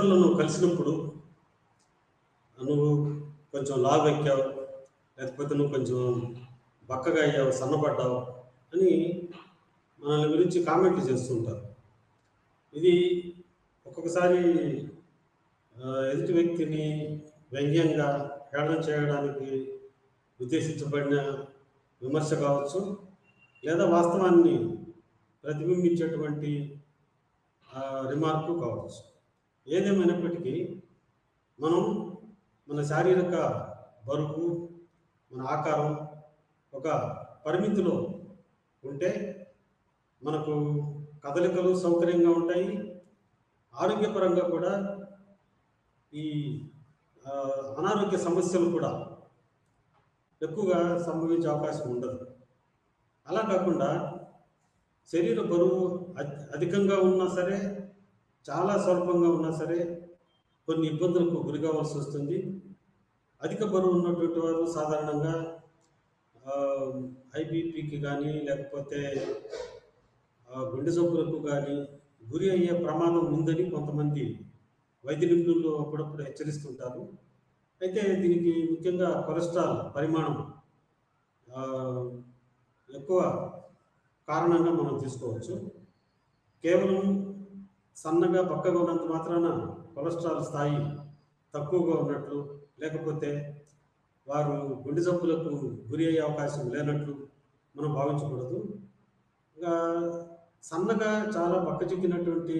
ఇతరులను కలిసినప్పుడు నువ్వు కొంచెం లావు ఎక్కావు లేకపోతే నువ్వు కొంచెం బక్కగా అయ్యావు సన్నపడ్డావు అని మనల్ని గురించి కామెంట్లు చేస్తుంటారు ఇది ఒక్కొక్కసారి ఎదుటి వ్యక్తిని వ్యంగ్యంగా హేళన చేయడానికి ఉద్దేశించబడిన విమర్శ కావచ్చు లేదా వాస్తవాన్ని ప్రతిబింబించేటువంటి రిమార్కు కావచ్చు. ఏదేమైనప్పటికీ మనం మన శారీరక బరువు మన ఆకారం ఒక పరిమితిలో ఉంటే మనకు కదలికలు సౌకర్యంగా ఉంటాయి. ఆరోగ్యపరంగా కూడా ఈ అనారోగ్య సమస్యలు కూడా ఎక్కువగా సంభవించే అవకాశం ఉండదు. అలా కాకుండా శరీర బరువు అధి- అధికంగా ఉన్నా సరే చాలా స్వల్పంగా ఉన్నా సరే కొన్ని ఇబ్బందులకు గురి కావాల్సి వస్తుంది. అధిక బరువు ఉన్నటువంటి వారు సాధారణంగా ఐబీపీకి కానీ లేకపోతే గుండె జబ్బులకు కానీ గురి అయ్యే ప్రమాదం ఉందని కొంతమంది వైద్య నిపుణులు అప్పుడప్పుడు హెచ్చరిస్తుంటారు. అయితే దీనికి ముఖ్యంగా కొలెస్ట్రాల్ పరిమాణం ఎక్కువ కారణంగా మనం తీసుకోవచ్చు. కేవలం సన్నగా పక్కగా ఉన్నంత మాత్రాన కొలెస్ట్రాల్ స్థాయి తక్కువగా ఉన్నట్లు లేకపోతే వారు గుండె జబ్బులకు గురి అయ్యే అవకాశం లేనట్లు మనం భావించకూడదు. ఇంకా సన్నగా చాలా పక్కచిక్కినటువంటి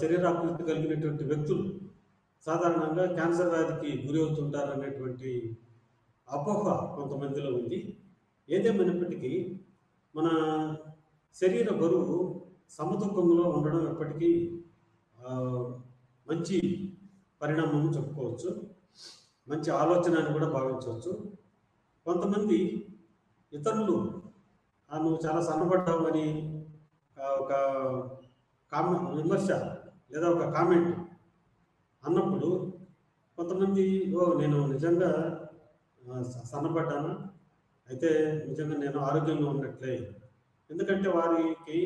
శరీర ఆకృతి కలిగినటువంటి వ్యక్తులు సాధారణంగా క్యాన్సర్ వ్యాధికి గురి అవుతుంటారు అనేటువంటి అపోహ కొంతమందిలో ఉంది. ఏదేమైనప్పటికీ మన శరీర బరువు సమతూకంలో ఉండడం ఎప్పటికీ మంచి పరిణామం చెప్పుకోవచ్చు. మంచి ఆలోచన అని కూడా భావించవచ్చు. కొంతమంది ఇతరులు నువ్వు చాలా సన్నపడ్డావు అని ఒక కామె విమర్శ లేదా ఒక కామెంట్ అన్నప్పుడు కొంతమంది ఓ నేను నిజంగా సన్నబడ్డాను? సన్నపడ్డాను అయితే నిజంగా నేను ఆరోగ్యంగా ఉన్నట్లే. ఎందుకంటే వారికి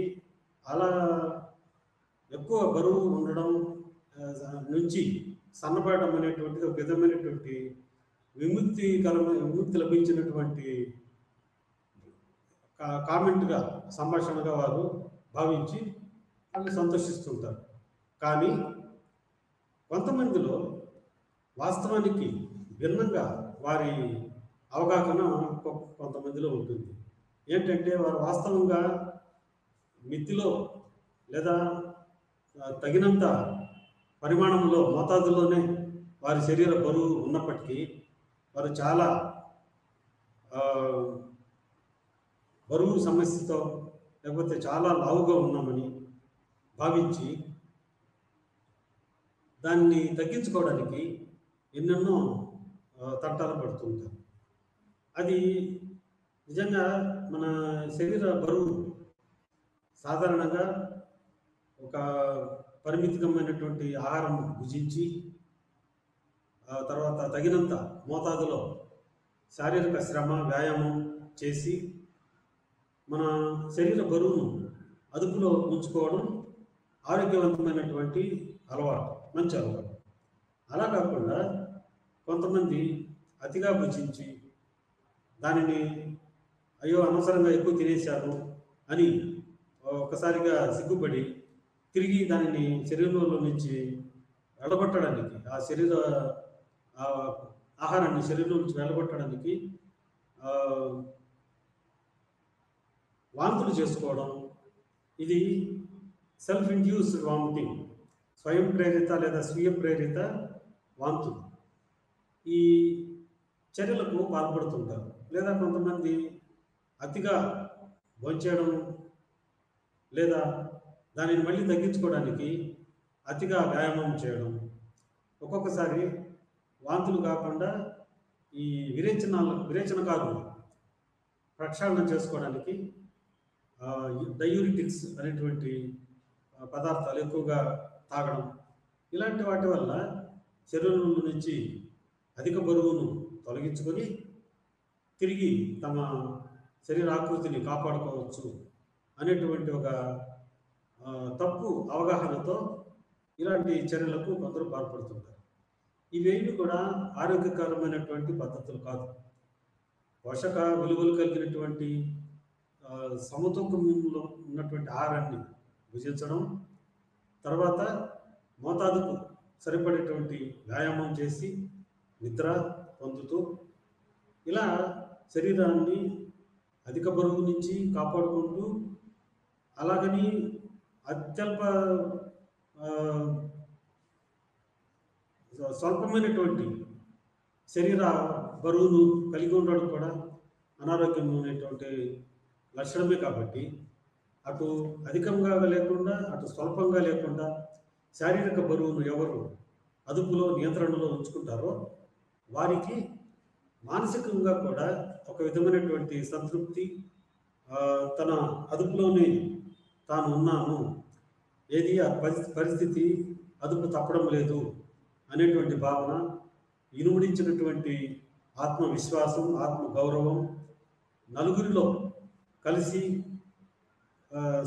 అలా ఎక్కువ బరువు ఉండడం నుంచి సన్నపడడం అనేటువంటిది ఒక విధమైనటువంటి విముక్తి కలమ విముక్తి లభించినటువంటి కా- కామెంట్గా సంభాషణగా వారు భావించి వాళ్ళు సంతోషిస్తుంటారు. కానీ కొంతమందిలో వాస్తవానికి భిన్నంగా వారి అవగాహన కొంతమందిలో ఉంటుంది. ఏంటంటే వారు వాస్తవంగా మితిలో లేదా తగినంత పరిమాణంలో మోతాదులోనే వారి శరీర బరువు ఉన్నప్పటికీ వారు చాలా బరువు సమస్యతో లేకపోతే చాలా లావుగా ఉన్నామని భావించి దాన్ని తగ్గించుకోవడానికి ఎన్నెన్నో తట్టాలు పడుతుంటారు. అది నిజంగా మన శరీర బరువు సాధారణంగా ఒక పరిమితికమైనటువంటి ఆహారం భుజించి తర్వాత తగినంత మోతాదులో శారీరక శ్రమ వ్యాయామం చేసి మన శరీర బరువును అదుపులో ఉంచుకోవడం ఆరోగ్యవంతమైనటువంటి అలవాటు మంచి అలవాటు. అలా కాకుండా కొంతమంది అతిగా భుజించి దానిని అయ్యో అనవసరంగా ఎక్కువ తినేశాను అని ఒక్కసారిగా సిగ్గుపడి తిరిగి దానిని శరీరంలో నుంచి వెళ్ళగొట్టడానికి ఆ శరీర ఆహారాన్ని శరీరం నుంచి వెళ్ళగొట్టడానికి వాంతులు చేసుకోవడం ఇది సెల్ఫ్ ఇండ్యూస్డ్ వామిటింగ్ స్వయం ప్రేరిత లేదా స్వీయ ప్రేరిత వాంతులు. ఈ చర్యలకు పాల్పడుతుంటారు. లేదా కొంతమంది అతిగా భోంచేయడం లేదా దానిని మళ్ళీ తగ్గించుకోవడానికి అతిగా వ్యాయామం చేయడం. ఒక్కొక్కసారి వాంతులు కాకుండా ఈ విరేచనాల విరేచనకారులు ప్రక్షాళన చేసుకోవడానికి డయూరిటిక్స్ అనేటువంటి పదార్థాలు ఎక్కువగా తాగడం. ఇలాంటి వాటి వల్ల శరీరం నుంచి అధిక బరువును తొలగించుకొని తిరిగి తమ శరీర ఆకృతిని కాపాడుకోవచ్చు. అనేటువంటి ఒక తప్పు అవగాహనతో ఇలాంటి చర్యలకు కొందరు పాల్పడుతుంటారు. ఇవేమి కూడా ఆరోగ్యకరమైనటువంటి పద్ధతులు కాదు. పోషక విలువలు కలిగినటువంటి ఆ, సమతూకంలో ఉన్నటువంటి ఆహారాన్ని భుజించడం తర్వాత మోతాదుకు సరిపడేటువంటి వ్యాయామం చేసి నిద్ర పొందుతూ ఇలా శరీరాన్ని అధిక బరువు నుంచి కాపాడుకుంటూ అలాగని అత్యల్ప స్వల్పమైనటువంటి శరీర బరువును కలిగి ఉండడం కూడా అనారోగ్యం అనేటువంటి లక్షణమే కాబట్టి అటు అధికంగా లేకుండా అటు స్వల్పంగా లేకుండా శారీరక బరువును ఎవరు అదుపులో నియంత్రణలో ఉంచుకుంటారో వారికి మానసికంగా కూడా ఒక విధమైనటువంటి సంతృప్తి తన అదుపులోనే తాను ఉన్నాను. ఏది ఆ పరి- పరిస్థితి? అదుపు తప్పడం లేదు అనేటువంటి భావన ఇనుముడించినటువంటి ఆత్మవిశ్వాసం ఆత్మ గౌరవం నలుగురిలో కలిసి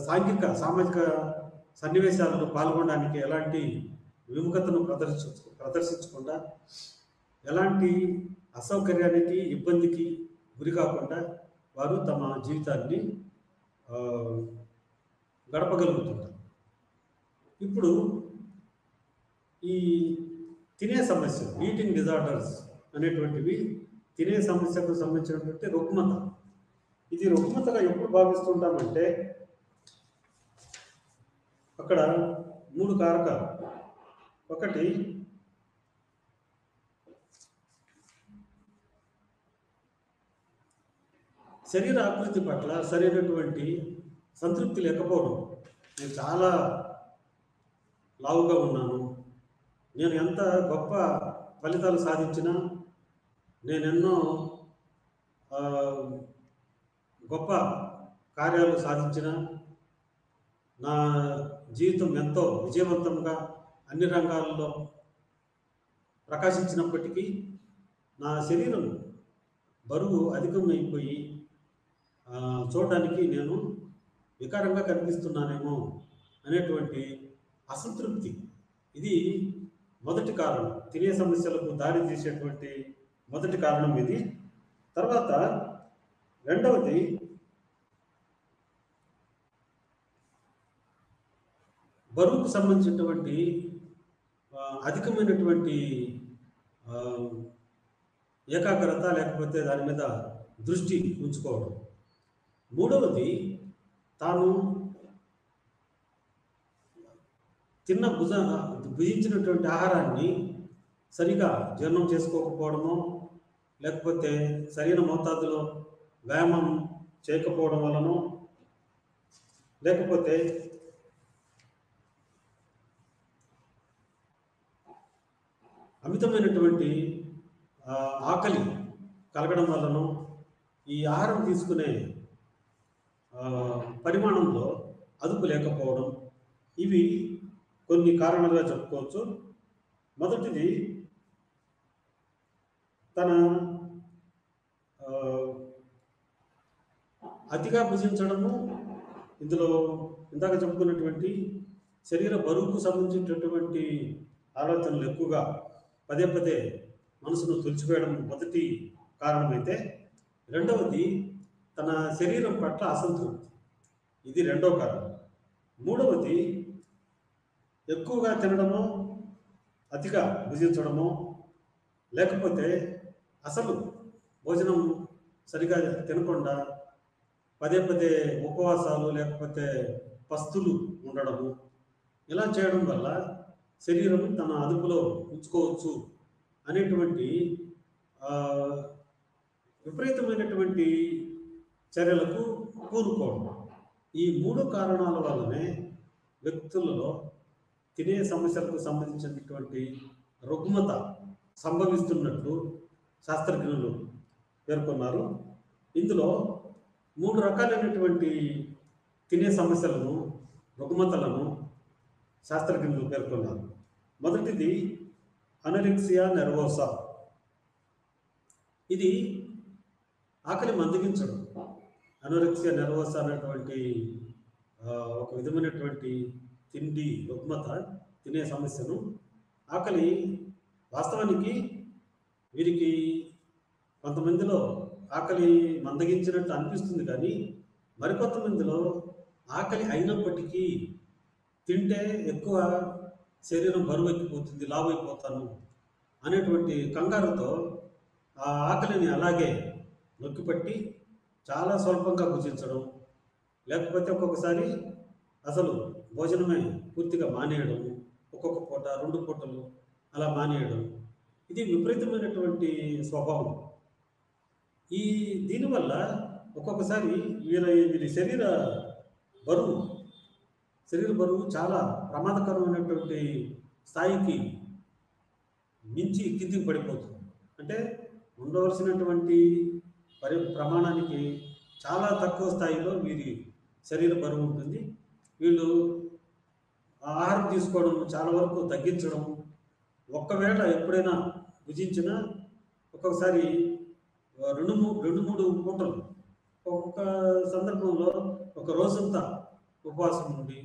సాంఘిక సామాజిక సన్నివేశాలలో పాల్గొనడానికి ఎలాంటి విముఖతను ప్రదర్శించ ప్రదర్శించకుండా ఎలాంటి అసౌకర్యానికి ఇబ్బందికి గురి కాకుండా వారు తమ జీవితాన్ని ఆ, గడపగలుగుతుంటారు ఇప్పుడు ఈ తినే సమస్య ఈటింగ్ డిజార్డర్స్ అనేటువంటివి తినే సమస్యకు సంబంధించినటువంటి రుగ్మత. ఇది రుగ్మతగా ఎప్పుడు భావిస్తుంటామంటే అక్కడ మూడు కారకాలు. ఒకటి శరీర ఆకృతి పట్ల సరైనటువంటి సంతృప్తి లేకపోవడం. నేను చాలా లావుగా ఉన్నాను. నేను ఎంత గొప్ప ఫలితాలు సాధించినా నేనెన్నో ఎన్నో గొప్ప కార్యాలు సాధించిన నా జీవితం ఎంతో విజయవంతంగా అన్ని రంగాల్లో ప్రకాశించినప్పటికీ నా శరీరం బరువు అధికమైపోయి చూడడానికి నేను వికారంగా కనిపిస్తున్నానేమో అనేటువంటి అసంతృప్తి. ఇది మొదటి కారణం. తినే సమస్యలకు దారి తీసేటువంటి మొదటి కారణం ఇది. తర్వాత రెండవది బరువుకు సంబంధించినటువంటి అధికమైనటువంటి ఏకాగ్రత లేకపోతే దాని మీద దృష్టి ఉంచుకోవడం. మూడవది తాను తిన్న భుజ భుజించినటువంటి ఆహారాన్ని సరిగా జీర్ణం చేసుకోకపోవడము లేకపోతే సరైన మోతాదులో వ్యాయామం చేయకపోవడం వలనో లేకపోతే అమితమైనటువంటి ఆకలి కలగడం వలన ఈ ఆహారం తీసుకునే పరిమాణంలో అదుపు లేకపోవడం ఇవి కొన్ని కారణాలుగా చెప్పుకోవచ్చు. మొదటిది తన అతిగా భుజించడము. ఇందులో ఇందాక చెప్పుకున్నటువంటి శరీర బరువుకు సంబంధించినటువంటి ఆలోచనలు ఎక్కువగా పదే పదే మనసును తుడిచివేయడం మొదటి కారణమైతే రెండవది తన శరీరం పట్ల అసంతృప్తి. ఇది రెండవ కారణం. మూడవది ఎక్కువగా తినడము అతిగా భుజించడము లేకపోతే అసలు భోజనం సరిగా తినకుండా పదే పదే ఉపవాసాలు లేకపోతే పస్తులు ఉండడము ఇలా చేయడం వల్ల శరీరం తన అదుపులో ఉంచుకోవచ్చు అనేటువంటి విపరీతమైనటువంటి చర్యలకు కూరుకోవడం ఈ మూడు కారణాల వల్లనే వ్యక్తులలో తినే సమస్యలకు సంబంధించినటువంటి రుగ్మత సంభవిస్తున్నట్లు శాస్త్రజ్ఞులు పేర్కొన్నారు. ఇందులో మూడు రకాలైనటువంటి తినే సమస్యలను రుగ్మతలను శాస్త్రజ్ఞులు పేర్కొన్నారు. మొదటిది అనరిక్సియా నెర్వోసా. ఇది ఆకలి మందగించడం. అనరిక్సియా నెర్వస్ అనేటువంటి ఒక విధమైనటువంటి తిండి రుగ్మత తినే సమస్యను ఆకలి వాస్తవానికి వీరికి కొంతమందిలో ఆకలి మందగించినట్టు అనిపిస్తుంది కానీ మరికొంతమందిలో ఆకలి అయినప్పటికీ తింటే ఎక్కువ శరీరం బరువు ఎక్కిపోతుంది లావు అయిపోతాను అనేటువంటి కంగారుతో ఆ ఆకలిని అలాగే నొక్కిపట్టి చాలా స్వల్పంగా భుజించడం లేకపోతే ఒక్కొక్కసారి అసలు భోజనమే పూర్తిగా మానేయడం ఒక్కొక్క పూట రెండు పూటలు అలా మానేయడం. ఇది విపరీతమైనటువంటి స్వభావం. ఈ దీనివల్ల ఒక్కొక్కసారి వీళ్ళ వీరి శరీర బరువు శరీర బరువు చాలా ప్రమాదకరమైనటువంటి స్థాయికి మించి కిందికి పడిపోతుంది. అంటే ఉండవలసినటువంటి పరి ప్రమాణానికి చాలా తక్కువ స్థాయిలో వీరి శరీర బరువు ఉంటుంది. వీళ్ళు ఆహారం తీసుకోవడం చాలా వరకు తగ్గించడం. ఒక్కవేళ ఎప్పుడైనా భుజించినా ఒక్కొక్కసారి రెండు మూడు రెండు మూడు పూటలు ఒక్కొక్క సందర్భంలో ఒక రోజంతా ఉపవాసం ఉండి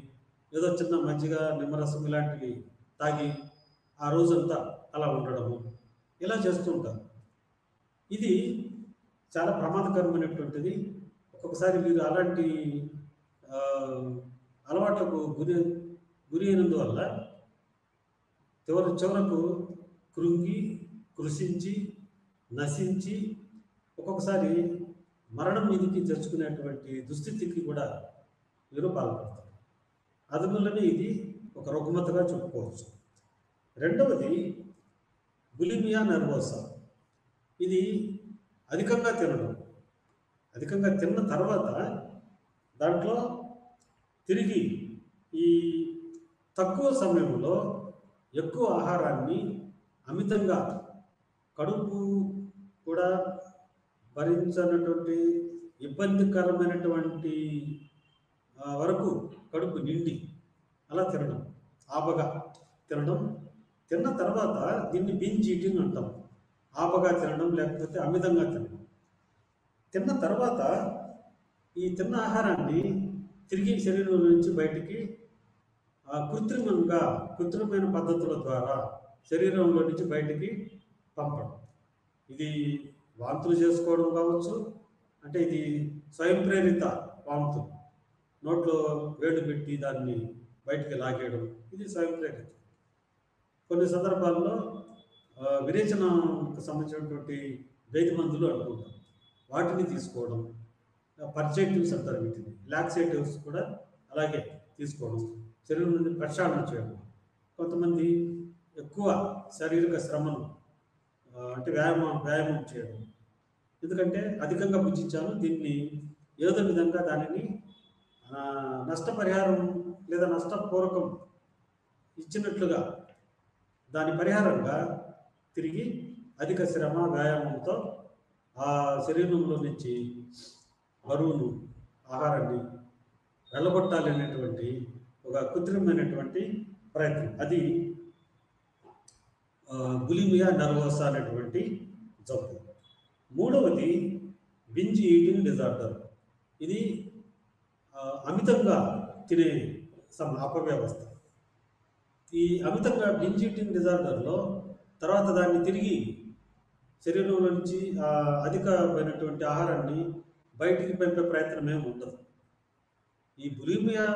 ఏదో చిన్న మజ్జిగ నిమ్మరసం ఇలాంటివి తాగి ఆ రోజంతా అలా ఉండడము. ఇలా చేస్తూ ఉంటారు. ఇది చాలా ప్రమాదకరమైనటువంటిది. ఒక్కొక్కసారి మీరు అలాంటి అలవాట్లకు గురి గురి అయినందువల్ల చివరి చివరకు కృంగి కృషించి నశించి ఒక్కొక్కసారి మరణం మీదికి తెచ్చుకునేటువంటి దుస్థితికి కూడా మీరు పాల్పడతారు. అందువల్లనే ఇది ఒక రుగ్మతగా చెప్పుకోవచ్చు. రెండవది బులిమియా నర్వోసా. ఇది అధికంగా తినడం. అధికంగా తిన్న తర్వాత దాంట్లో తిరిగి ఈ తక్కువ సమయంలో ఎక్కువ ఆహారాన్ని అమితంగా కడుపు కూడా భరించినటువంటి ఇబ్బందికరమైనటువంటి వరకు కడుపు నిండి అలా తినడం ఆపగా తినడం. తిన్న తర్వాత దీన్ని బింజ్ ఈటింగ్ అంటాం. ఆపగా తినడం లేకపోతే అమితంగా తినడం. తిన్న తర్వాత ఈ తిన్న ఆహారాన్ని తిరిగి శరీరం నుంచి బయటికి కృత్రిమంగా కృత్రిమైన పద్ధతుల ద్వారా శరీరంలో నుంచి బయటికి పంపడం. ఇది వాంతులు చేసుకోవడం కావచ్చు అంటే ఇది స్వయం ప్రేరిత వాంతులు. నోట్లో వేడి పెట్టి దాన్ని బయటికి లాగేయడం ఇది స్వయం ప్రేరిత కొన్ని సందర్భాల్లో ఆ, విరేచనకు సంబంధించినటువంటి వేది మందులు అనుకుంటాం వాటిని తీసుకోవడం పర్జెక్టివ్స్ అంటారు వీటిని. రిలాక్సేటివ్స్ కూడా అలాగే తీసుకోవడం. శరీరం నుండి ప్రక్షాళన చేయడం. కొంతమంది ఎక్కువ శారీరక శ్రమను అంటే వ్యాయామం వ్యాయామం చేయడం. ఎందుకంటే అధికంగా భుజించాను దీన్ని ఏదో విధంగా దానిని నష్టపరిహారం లేదా నష్టపూర్వకం ఇచ్చినట్లుగా దాని పరిహారంగా తిరిగి అధిక శ్రమ వ్యాయామంతో ఆ శరీరంలో నుంచి బరువును ఆహారాన్ని వెళ్ళగొట్టాలి అనేటువంటి ఒక కృత్రిమైనటువంటి ప్రయత్నం. అది బులిమియా నర్వోసా అనేటువంటి జబ్బు. మూడవది బింజ్ ఈటింగ్ డిజార్డర్. ఇది అమితంగా తినే సమ అపవ్యవస్థ. ఈ అమితంగా బింజ్ ఈటింగ్ డిజార్డర్లో తర్వాత దాన్ని తిరిగి శరీరంలో నుంచి అధికమైనటువంటి ఆహారాన్ని బయటికి పంపే ప్రయత్నం ఏమి ఉండదు. ఈ బులిమియా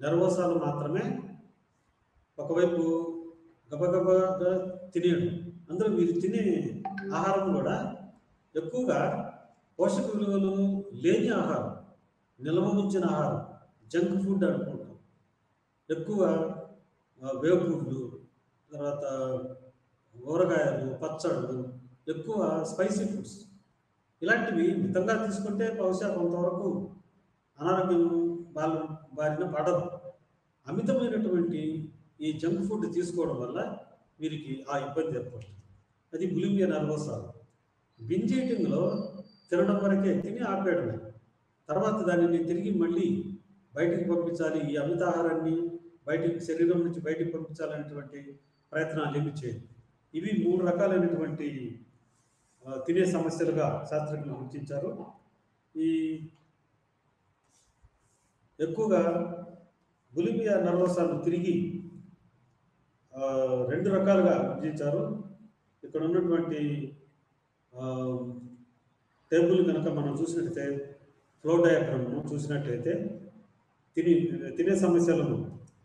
నర్వోసాలు మాత్రమే ఒకవైపు గబగబాగా తినేయడం. అందులో మీరు తినే ఆహారం కూడా ఎక్కువగా పోషక విలువలు లేని ఆహారం నిల్వ ఉంచిన ఆహారం జంక్ ఫుడ్ అనుకుంటాం. ఎక్కువ ఆ, వేపుళ్ళు తర్వాత ఊరగాయలు పచ్చళ్ళు ఎక్కువ స్పైసీ ఫుడ్స్ ఇలాంటివి మితంగా తీసుకుంటే బహుశా కొంతవరకు అనారోగ్యం బాల బారిన పడదు అమితమైనటువంటి ఈ జంక్ ఫుడ్ తీసుకోవడం వల్ల వీరికి ఆ ఇబ్బంది ఏర్పడుతుంది. అది బులిమియా నర్వోసా బింజ్ ఈటింగ్లో తినడం వరకే తిని ఆపేయడమే. తర్వాత దానిని తిరిగి మళ్ళీ బయటికి పంపించాలి. ఈ అమితాహారాన్ని బయటికి శరీరం నుంచి బయటికి పంపించాలనేటువంటి ప్రయత్నాలు ఏమి చేయదు ఇవి మూడు రకాలైనటువంటి తినే సమస్యలుగా శాస్త్రజ్ఞులు గుర్తించారు. ఈ ఎక్కువగా బులిమియా నర్వసాలు తిరిగి రెండు రకాలుగా విభజించారు ఇక్కడ ఉన్నటువంటి టేబుల్ కనుక మనం చూసినట్లయితే ఫ్లో డయాగ్రామ్ను చూసినట్లయితే తిని తినే సమస్యలను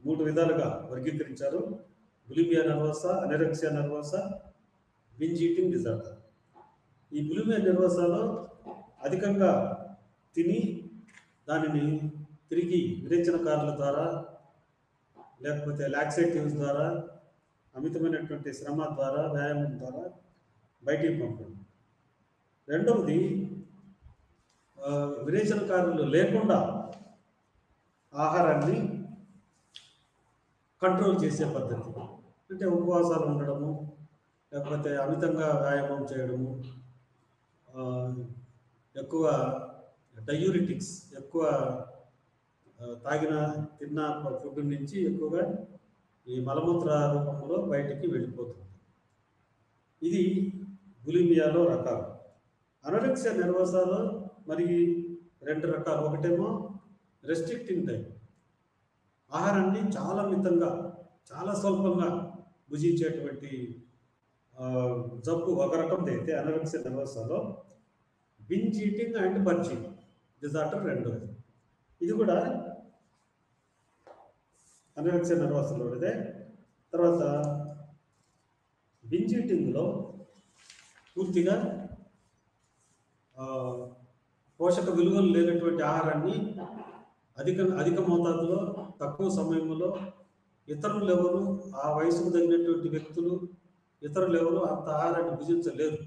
మూడు విధాలుగా వర్గీకరించారు. Bulimia nervosa anorexia nervosa binge eating disorder ఈ బులిమియా నర్వాసాలో అధికంగా తిని దానిని తిరిగి విరేచనకారుల ద్వారా లేకపోతే లాక్సేటివ్స్ ద్వారా అమితమైనటువంటి శ్రమ ద్వారా వ్యాయామం ద్వారా బయటికి పంపడం. రెండవది విరేచనకారులు లేకుండా ఆహారాన్ని కంట్రోల్ చేసే పద్ధతి. అంటే ఉపవాసాలు ఉండడము లేకపోతే అమితంగా వ్యాయామం చేయడము ఎక్కువ డయూరిటిక్స్ ఎక్కువ తాగిన తిన్న ఫుడ్ నుంచి ఎక్కువగా ఈ మలమూత్ర రూపంలో బయటికి వెళ్ళిపోతుంది. ఇది బులిమియాలో రకాలు. అనరెక్సియా నిర్వసాలో మరి రెండు రకాలు. ఒకటేమో రెస్ట్రిక్టింగ్ టైప్ ఆహారాన్ని చాలా మితంగా చాలా స్వల్పంగా భుజించేటువంటి జబ్బు ఒక రకం అయితే anorexia నిర్వసాలో binge eating and purging disorder రెండోది. ఇది కూడా అనరెక్సియా నర్వస్లోనిదే తర్వాత బింజ్ ఈటింగ్లో పూర్తిగా పోషక విలువలు లేనటువంటి ఆహారాన్ని అధిక అధిక మోతాదులో తక్కువ సమయంలో ఇతరులు ఎవరు ఆ వయసుకు తగినటువంటి వ్యక్తులు ఇతరులు ఎవరు అంత ఆహారాన్ని భుజించలేరు.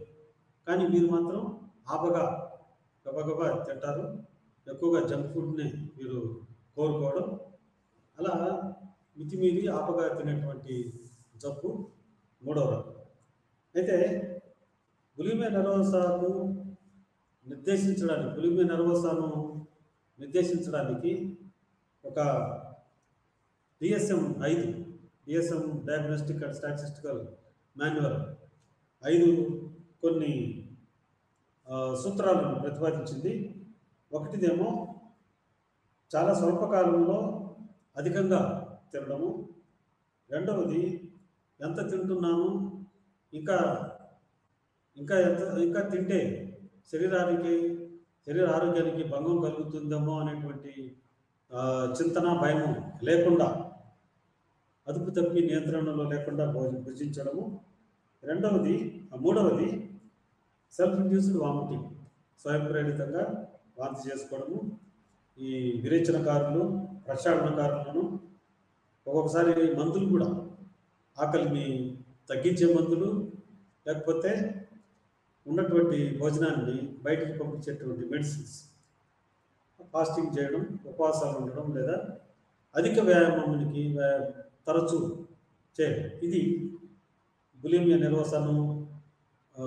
కానీ మీరు మాత్రం ఆపగా గబగబా తింటారు. ఎక్కువగా జంక్ ఫుడ్ని మీరు కోరుకోవడం అలా మితిమీరి ఆపగా తినేటువంటి జబ్బు మూడవ రకం. అయితే బులిమే నర్వసాను నిర్దేశించడానికి బులిమే నర్వసాను నిర్దేశించడానికి ఒక డిఎస్ఎం ఐదు DSM diagnostic and statistical manual ఐదు కొన్ని సూత్రాలను ప్రతిపాదించింది. ఒకటిదేమో చాలా స్వల్పకాలంలో అధికంగా తినడము. రెండవది ఎంత తింటున్నాము? ఇంకా ఇంకా ఎంత ఇంకా తింటే శరీరానికి శరీర ఆరోగ్యానికి భంగం కలుగుతుందేమో అనేటువంటి చింతన భయము లేకుండా అదుపు తప్పి నియంత్రణలో లేకుండా భోజనం భుజించడము. రెండవది ఆ, మూడవది సెల్ఫ్ ఇండ్యూస్డ్ వామిటింగ్ స్వయం ప్రేరితంగా వాంతి చేసుకోవడము. ఈ విరేచనకారులు ప్రక్షాళనకారులను ఒక్కొక్కసారి మందులు కూడా ఆకలిని తగ్గించే మందులు లేకపోతే ఉన్నటువంటి భోజనాన్ని బయటికి పంపించేటువంటి మెడిసిన్స్. ఫాస్టింగ్ చేయడం ఉపవాసాలు ఉండడం లేదా అధిక వ్యాయామానికి తరచూ చేయాలి ఇది బులిమియా నిర్వసనం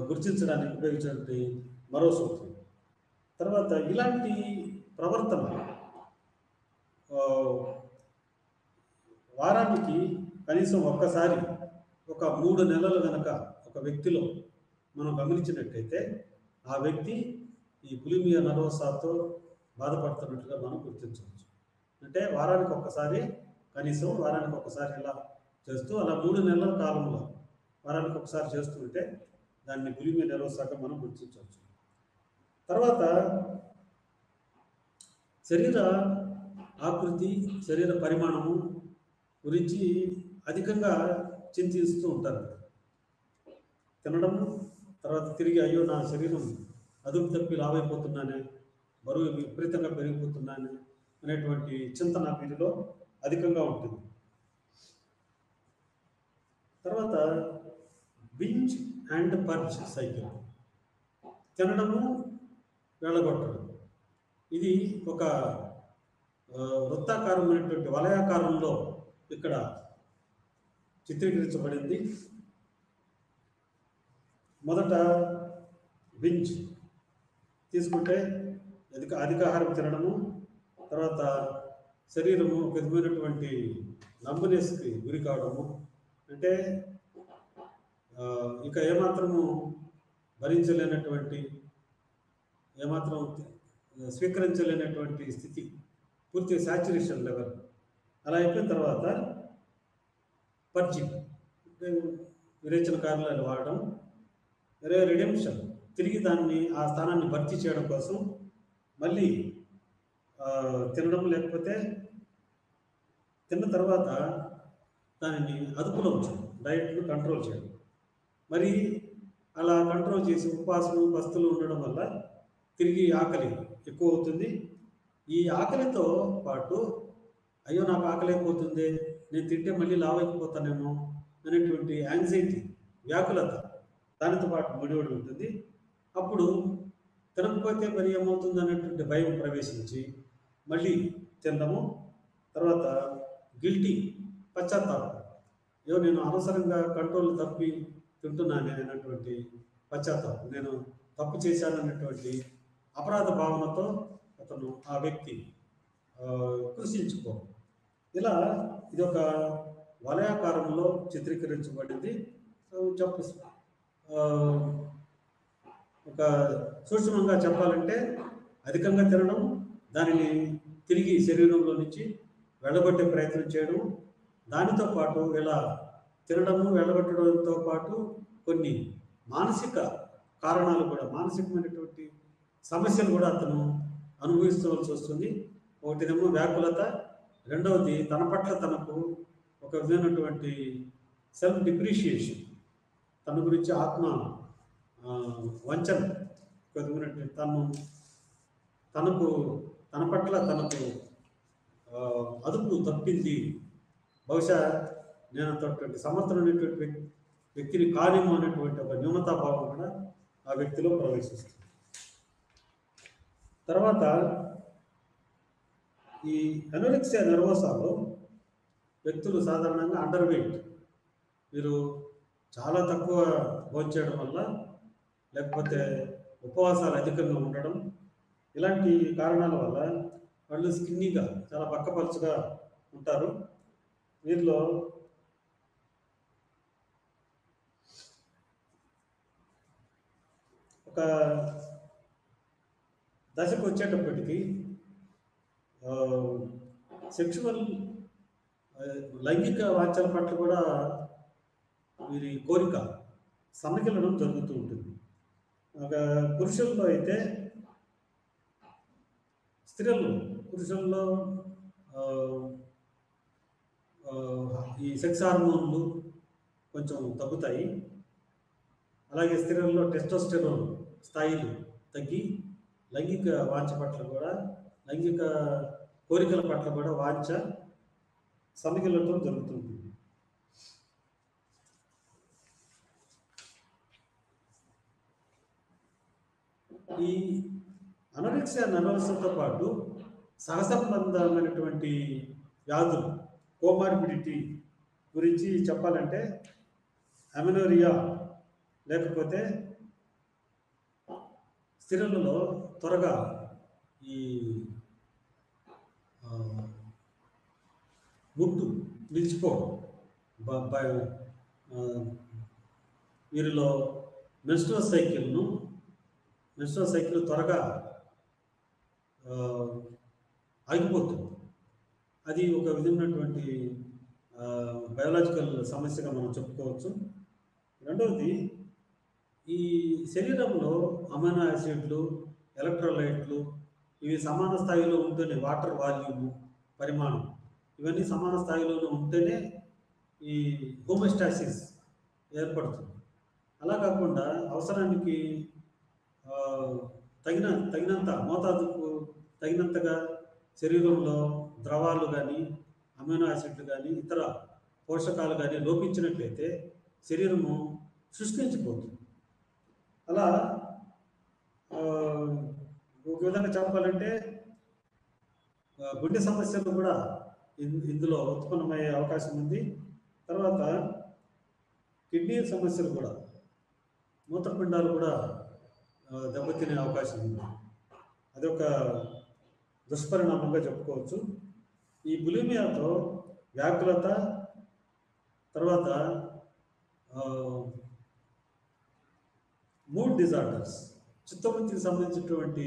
గుర్తించడానికి ఉపయోగించినటువంటి మరో సూత్రం. తర్వాత ఇలాంటి ప్రవర్తన వారానికి కనీసం ఒక్కసారి ఒక మూడు నెలలు కనుక ఒక వ్యక్తిలో మనం గమనించినట్టయితే ఆ వ్యక్తి ఈ బులిమియా నర్వసాతో బాధపడుతున్నట్టుగా మనం గుర్తించవచ్చు. అంటే వారానికి ఒక్కసారి కనీసం వారానికి ఒకసారి ఇలా చేస్తూ అలా మూడు నెలల కాలంలో వారానికి ఒకసారి చేస్తుంటే దాన్ని బులిమియా నర్వసాగా మనం గుర్తించవచ్చు. తర్వాత శరీర ఆకృతి శరీర పరిమాణము గురించి అధికంగా చింతిస్తూ ఉంటారు. తినడం తర్వాత తిరిగి అయ్యో నా శరీరం అదుపు తప్పి లావైపోతున్నానే బరువు విపరీతంగా పెరిగిపోతున్నానే అనేటువంటి చింతన వీరిలో అధికంగా ఉంటుంది. తర్వాత బింజ్ అండ్ పర్చ్ సైకిల్ తినడము వెళ్ళగొట్టడం. ఇది ఒక వృత్తాకారమైనటువంటి వలయాకారంలో ఇక్కడ చిత్రీకరించబడింది. మొదట బింజ్ తీసుకుంటే అధిక అధిక ఆహారం తినడము తర్వాత శరీరము ఒక విధమైనటువంటి నంబునెస్కి గురి కావడము. అంటే ఇక ఏమాత్రము భరించలేనటువంటి ఏమాత్రం స్వీకరించలేనటువంటి స్థితి పూర్తి సాచురేషన్ లెవెల్ అలా అయిపోయిన తర్వాత పర్జి విరేచన కార్యాలు వాడడం రే రిడెంప్షన్ తిరిగి దాన్ని ఆ స్థానాన్ని భర్తీ చేయడం కోసం మళ్ళీ తినడం లేకపోతే తిన్న తర్వాత దానిని అదుపులో ఉంచడం డైట్ను కంట్రోల్ చేయడం. మరి అలా కంట్రోల్ చేసి ఉపవాసం బస్తులు ఉండడం వల్ల తిరిగి ఆకలి ఎక్కువ అవుతుంది. ఈ ఆకలితో పాటు అయ్యో నాకు ఆకలి అయిపోతుంది నేను తింటే మళ్ళీ లావైపోతానేమో అనేటువంటి యాంగ్జైటీ వ్యాకులత దానితో పాటు ముడివడి ఉంటుంది. అప్పుడు తినకపోతే మరి ఏమవుతుంది అనేటువంటి భయం ప్రవేశించి మళ్ళీ తినడము తర్వాత గిల్టీ పశ్చాత్తాపం. ఏదో నేను అనవసరంగా కంట్రోల్ తప్పి తింటున్నాను అనేటువంటి పశ్చాత్తాపం. నేను తప్పు చేశాననేటువంటి అపరాధ భావనతో అతను ఆ వ్యక్తి కృషించుకో. ఇలా ఇది ఒక వలయాకారంలో చిత్రీకరించబడింది. సో చెప్పు ఒక సూక్ష్మంగా చెప్పాలంటే అధికంగా తినడం దానిని తిరిగి శరీరంలో నుంచి వెళ్ళగొట్టే ప్రయత్నం చేయడం దానితో పాటు ఇలా తినడము వెళ్ళగొట్టడంతో పాటు కొన్ని మానసిక కారణాలు కూడా మానసికమైనటువంటి సమస్యలు కూడా అతను అనుభవిస్తవలసి వస్తుంది. ఒకటినేమో వ్యాకులత రెండవది తన పట్ల తనకు ఒక విధమైనటువంటి సెల్ఫ్ డిప్రిషియేషన్ తన గురించి ఆత్మ వంచన ఒక తను తనకు తన పట్ల తనకు అదుపు తప్పింది. బహుశా నేను అంతటువంటి సమర్థనమైనటువంటి వ్యక్తి వ్యక్తిని కానేమో అనేటువంటి ఒక న్యూనతాభావం కూడా ఆ వ్యక్తిలో ప్రవేశిస్తుంది. తర్వాత ఈ అనోరెక్సియా నర్వోసాలో వ్యక్తులు సాధారణంగా అండర్ వెయిట్ మీరు చాలా తక్కువ భోజనం వల్ల లేకపోతే ఉపవాసాలు అధికంగా ఉండడం ఇలాంటి కారణాల వల్ల వాళ్ళు స్కిన్నీగా చాలా పక్కపరచుగా ఉంటారు. వీరిలో ఒక దశకు వచ్చేటప్పటికి సెక్షువల్ లైంగిక వాచ్యాల పట్ల కూడా వీరి కోరిక సన్నగిలడం జరుగుతూ ఉంటుంది. ఒక పురుషుల్లో అయితే స్త్రీలు పురుషుల్లో ఈ సెక్స్ హార్మోన్లు కొంచెం తగ్గుతాయి. అలాగే స్త్రీలలో టెస్టోస్టెరోన్ స్థాయిలు తగ్గి లైంగిక వాంఛ పట్ల కూడా లైంగిక కోరికల పట్ల కూడా వాంఛ సన్నగిల్లటం జరుగుతుంది. ఈ అనరెక్సియా నర్వసంతో పాటు సహసంబంధమైనటువంటి వ్యాధులు కోమార్బిడిటీ గురించి చెప్పాలంటే అమినోరియా లేకపోతే స్త్రీలలో త్వరగా ఈ ముట్టు నిలిచిపోవడం బ- వీరిలో మెన్స్ట్రల్ సైకిల్ను మెన్స్ట్రల్ సైకిల్ త్వరగా ఆగిపోతుంది. అది ఒక విధమైనటువంటి బయోలాజికల్ సమస్యగా మనం చెప్పుకోవచ్చు. రెండవది ఈ శరీరంలో అమైనో యాసిడ్లు ఎలక్ట్రోలైట్లు ఇవి సమాన స్థాయిలో ఉంటేనే వాటర్ వాల్యూమ్ పరిమాణం. ఇవన్నీ సమాన స్థాయిలోనే ఉంటేనే ఈ హోమోస్టాసిస్ ఏర్పడుతుంది. అలా కాకుండా అవసరానికి తగిన తగినంత మోతాదుకు తగినంతగా శరీరంలో ద్రవాలు కానీ అమైనో యాసిడ్లు కానీ ఇతర పోషకాలు కానీ లోపించినట్లయితే శరీరము శుష్కించిపోతుంది. అలా ఒక విధంగా చెప్పాలంటే గుండె సమస్యలు కూడా ఇందులో ఉత్పన్నమయ్యే అవకాశం ఉంది. తర్వాత కిడ్నీ సమస్యలు కూడా మూత్రపిండాలు కూడా దెబ్బతినే అవకాశం ఉంది. అదొక దుష్పరిణామంగా చెప్పుకోవచ్చు. ఈ బులిమియాతో వ్యాకులత తర్వాత మూడ్ డిజార్డర్స్ చిత్తవృత్తికి సంబంధించినటువంటి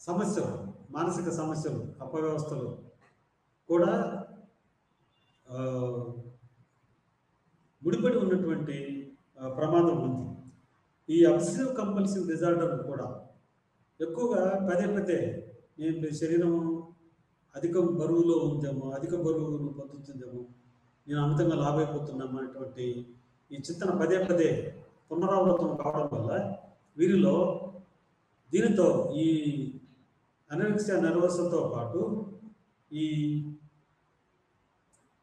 సమస్యలు మానసిక సమస్యలు అపవ్యవస్థలు కూడా ముడిపడి ఉన్నటువంటి ప్రమాదం ఉంది. ఈ అబ్సెసివ్ కంపల్సివ్ డిజార్డర్ కూడా ఎక్కువగా పదే పదే నేను శరీరం అధిక బరువులో ఉందేమో అధిక బరువును పొందుతుందేమో నేను అమితంగా లాభైపోతున్నాము అనేటువంటి ఈ చింతన పదే పదే పునరావృతం కావడం వల్ల వీరిలో దీనితో ఈ అనరెక్సియా నర్వస్తో పాటు ఈ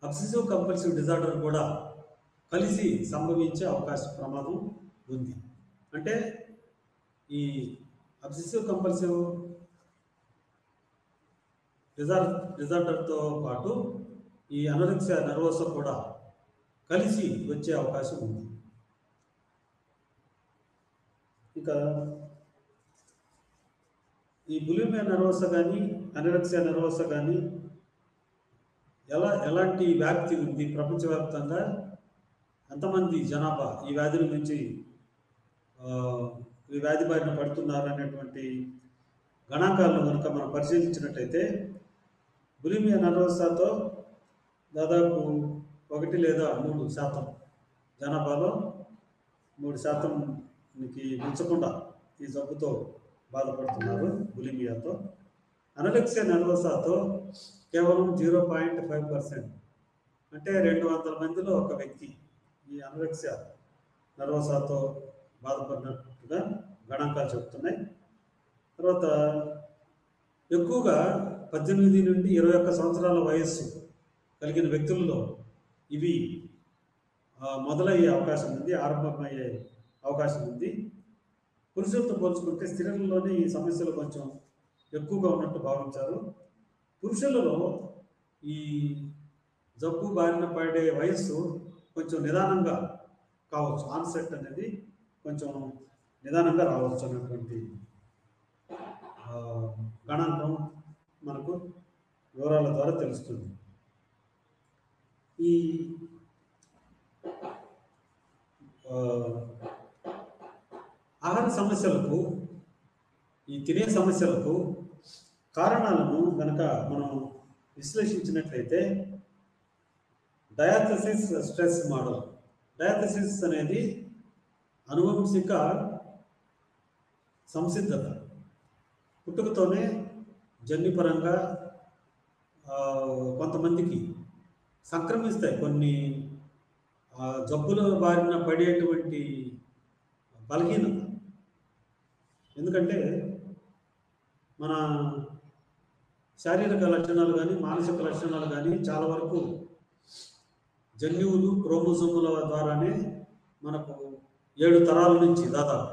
అబ్సెసివ్ కంపల్సివ్ డిజార్డర్ కూడా కలిసి సంభవించే అవకాశ ప్రమాదం ఉంది. అంటే ఈ అబ్సెసివ్ కంపల్సివ్ డిజార్ డిజార్డర్తో పాటు ఈ అనరిక్స నర్వోస కూడా కలిసి వచ్చే అవకాశం ఉంది. ఇక ఈ బులిమియా నర్వస కానీ అనరెక్సియా నర్వస కానీ ఎలా ఎలాంటి వ్యాప్తి ఉంది ప్రపంచవ్యాప్తంగా? ఎంతమంది జనాభా ఈ వ్యాధుల నుంచి ఈ వ్యాధి బారిన పడుతున్నారు అనేటువంటి గణాంకాలను కనుక మనం పరిశీలించినట్టయితే బులిమియా నర్వసాతో దాదాపు ఒకటి లేదా మూడు శాతం జనాభాలో మూడు శాతంకి మించకుండా ఈ జబ్బుతో బాధపడుతున్నారు బులిమియాతో అనలెక్సియా నర్వసాతో కేవలం జీరో పాయింట్ ఫైవ్ పర్సెంట్ అంటే రెండు వందల మందిలో ఒక వ్యక్తి ఈ అనలెక్సియా నర్వసాతో బాధపడినట్టుగా గణాంకాలు చెప్తున్నాయి. తర్వాత ఎక్కువగా పద్దెనిమిది నుండి ఇరవై ఒక్క సంవత్సరాల వయస్సు కలిగిన వ్యక్తుల్లో ఇవి మొదలయ్యే అవకాశం ఉంది ఆరంభమయ్యే అవకాశం ఉంది. పురుషులతో పోల్చుకుంటే స్త్రీలలోనే ఈ సమస్యలు కొంచెం ఎక్కువగా ఉన్నట్టు భావించారు. పురుషులలో ఈ జబ్బు బారిన పడే వయస్సు కొంచెం నిదానంగా కావచ్చు ఆన్సెట్ అనేది కొంచెం నిదానంగా రావచ్చు అన్నటువంటి గణాంకం మనకు వివరాల ద్వారా తెలుస్తుంది. ఈ ఆహార సమస్యలకు ఈ తినే సమస్యలకు కారణాలను కనుక మనం విశ్లేషించినట్లయితే డయాథసిస్ స్ట్రెస్ మోడల్. డయాథసిస్ అనేది అనువంశిక సంసిద్ధత. పుట్టుకతోనే జన్యుపరంగా కొంతమందికి సంక్రమిస్తాయి కొన్ని జబ్బుల బారిన పడేటువంటి బలహీనత. ఎందుకంటే మన శారీరక లక్షణాలు కానీ మానసిక లక్షణాలు కానీ చాలా వరకు జన్యువులు క్రోమోజోముల ద్వారానే మనకు ఏడు తరాల నుంచి దాదాపు.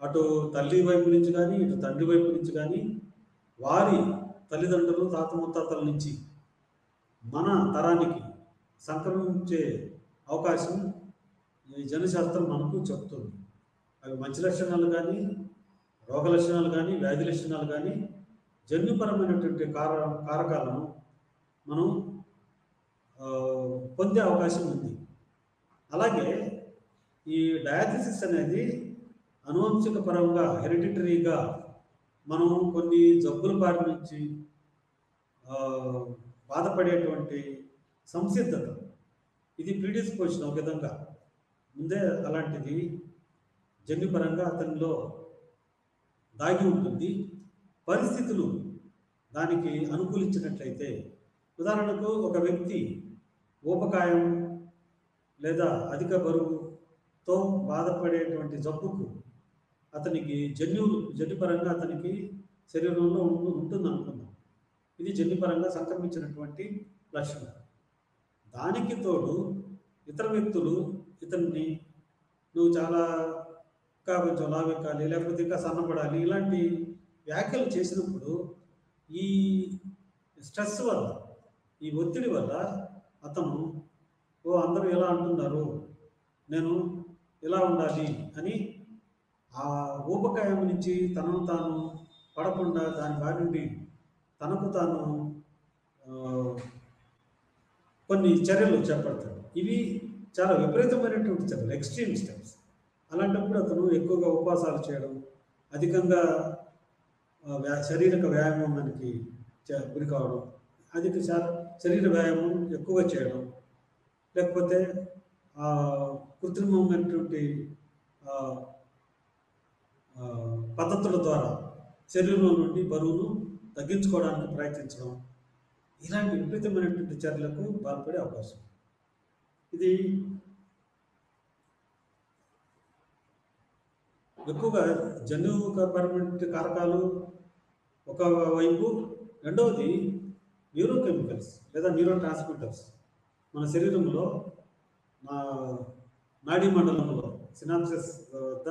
అటు తల్లి వైపు నుంచి కానీ ఇటు తండ్రి వైపు నుంచి కానీ వారి తల్లిదండ్రులు తాత ముత్తాతల నుంచి మన తరానికి సంక్రమించే అవకాశం ఈ జనశాస్త్రం మనకు చెప్తుంది. అవి మంచి లక్షణాలు కానీ రోగ లక్షణాలు కానీ వ్యాధి లక్షణాలు కానీ జన్యుపరమైనటువంటి కార కారకాలను మనం పొందే అవకాశం ఉంది. అలాగే ఈ డయాథిసిస్ అనేది అనువంశిక పరంగా హెరిడిటరీగా మనం కొన్ని జబ్బుల బారి నుంచి బాధపడేటువంటి సంసిద్ధత. ఇది ప్రీడిస్పోజిషన్ ఒక విధంగా. ముందే అలాంటిది జన్యుపరంగా అతనిలో దాగి ఉంటుంది. పరిస్థితులు దానికి అనుకూలించినట్లయితే ఉదాహరణకు ఒక వ్యక్తి ఊపకాయం లేదా అధిక బరువుతో బాధపడేటువంటి జబ్బుకు అతనికి జన్యు జన్యుపరంగా అతనికి శరీరంలో ఉంటు ఉంటుంది అనుకుందాం ఇది జన్యుపరంగా సంక్రమించినటువంటి లక్షణం. దానికి తోడు ఇతర వ్యక్తులు ఇతన్ని నువ్వు చాలా ఇంకా కొంచెం లావెక్కాలి లేకపోతే ఇంకా సన్నపడాలి ఇలాంటి వ్యాఖ్యలు చేసినప్పుడు ఈ స్ట్రెస్ వల్ల ఈ ఒత్తిడి వల్ల అతను ఓ అందరూ ఎలా అంటున్నారు? నేను ఇలా ఉండాలి? అని ఆ ఊపకాయం నుంచి తనను తాను పడకుండా దాని బారి నుండి తనకు తాను కొన్ని చర్యలు చేపడతాడు. ఇవి చాలా విపరీతమైనటువంటి చర్యలు ఎక్స్ట్రీమ్ స్టెప్స్ అలాంటప్పుడు అతను ఎక్కువగా ఉపవాసాలు చేయడం అధికంగా శారీరక వ్యాయామానికి చే- గురి కావడం అధిక శరీర వ్యాయామం ఎక్కువగా చేయడం లేకపోతే కృత్రిమమైనటువంటి పద్ధతుల ద్వారా శరీరంలో నుండి బరువును తగ్గించుకోవడానికి ప్రయత్నించడం ఇలాంటి విపరీతమైనటువంటి చర్యలకు పాల్పడే అవకాశం. ఇది ఎక్కువగా జన్యుపరమైన కారకాలు ఒక వైపు రెండవది న్యూరోకెమికల్స్ లేదా న్యూరో ట్రాన్స్మిటర్స్ మన శరీరంలో నాడీ మండలంలో సినాప్సెస్ వద్ద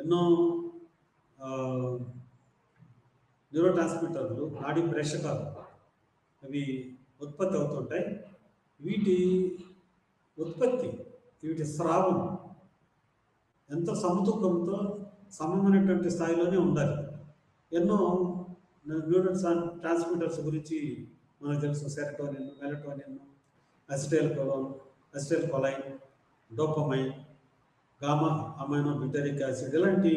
ఎన్నో న్యూరో ట్రాన్స్మిటర్లు నాడీ ప్రేషకాలు అవి ఉత్పత్తి అవుతుంటాయి. వీటి ఉత్పత్తి వీటి స్రావం ఎంతో సమతూకంతో సమమైనటువంటి స్థాయిలోనే ఉండాలి. ఎన్నో న్యూరో ట్రాన్స్మిటర్స్ గురించి మనకు తెలుసు. Serotonin melatonin acetyl choline acetyl choline dopamine gamma amino butyric acid ఇలాంటి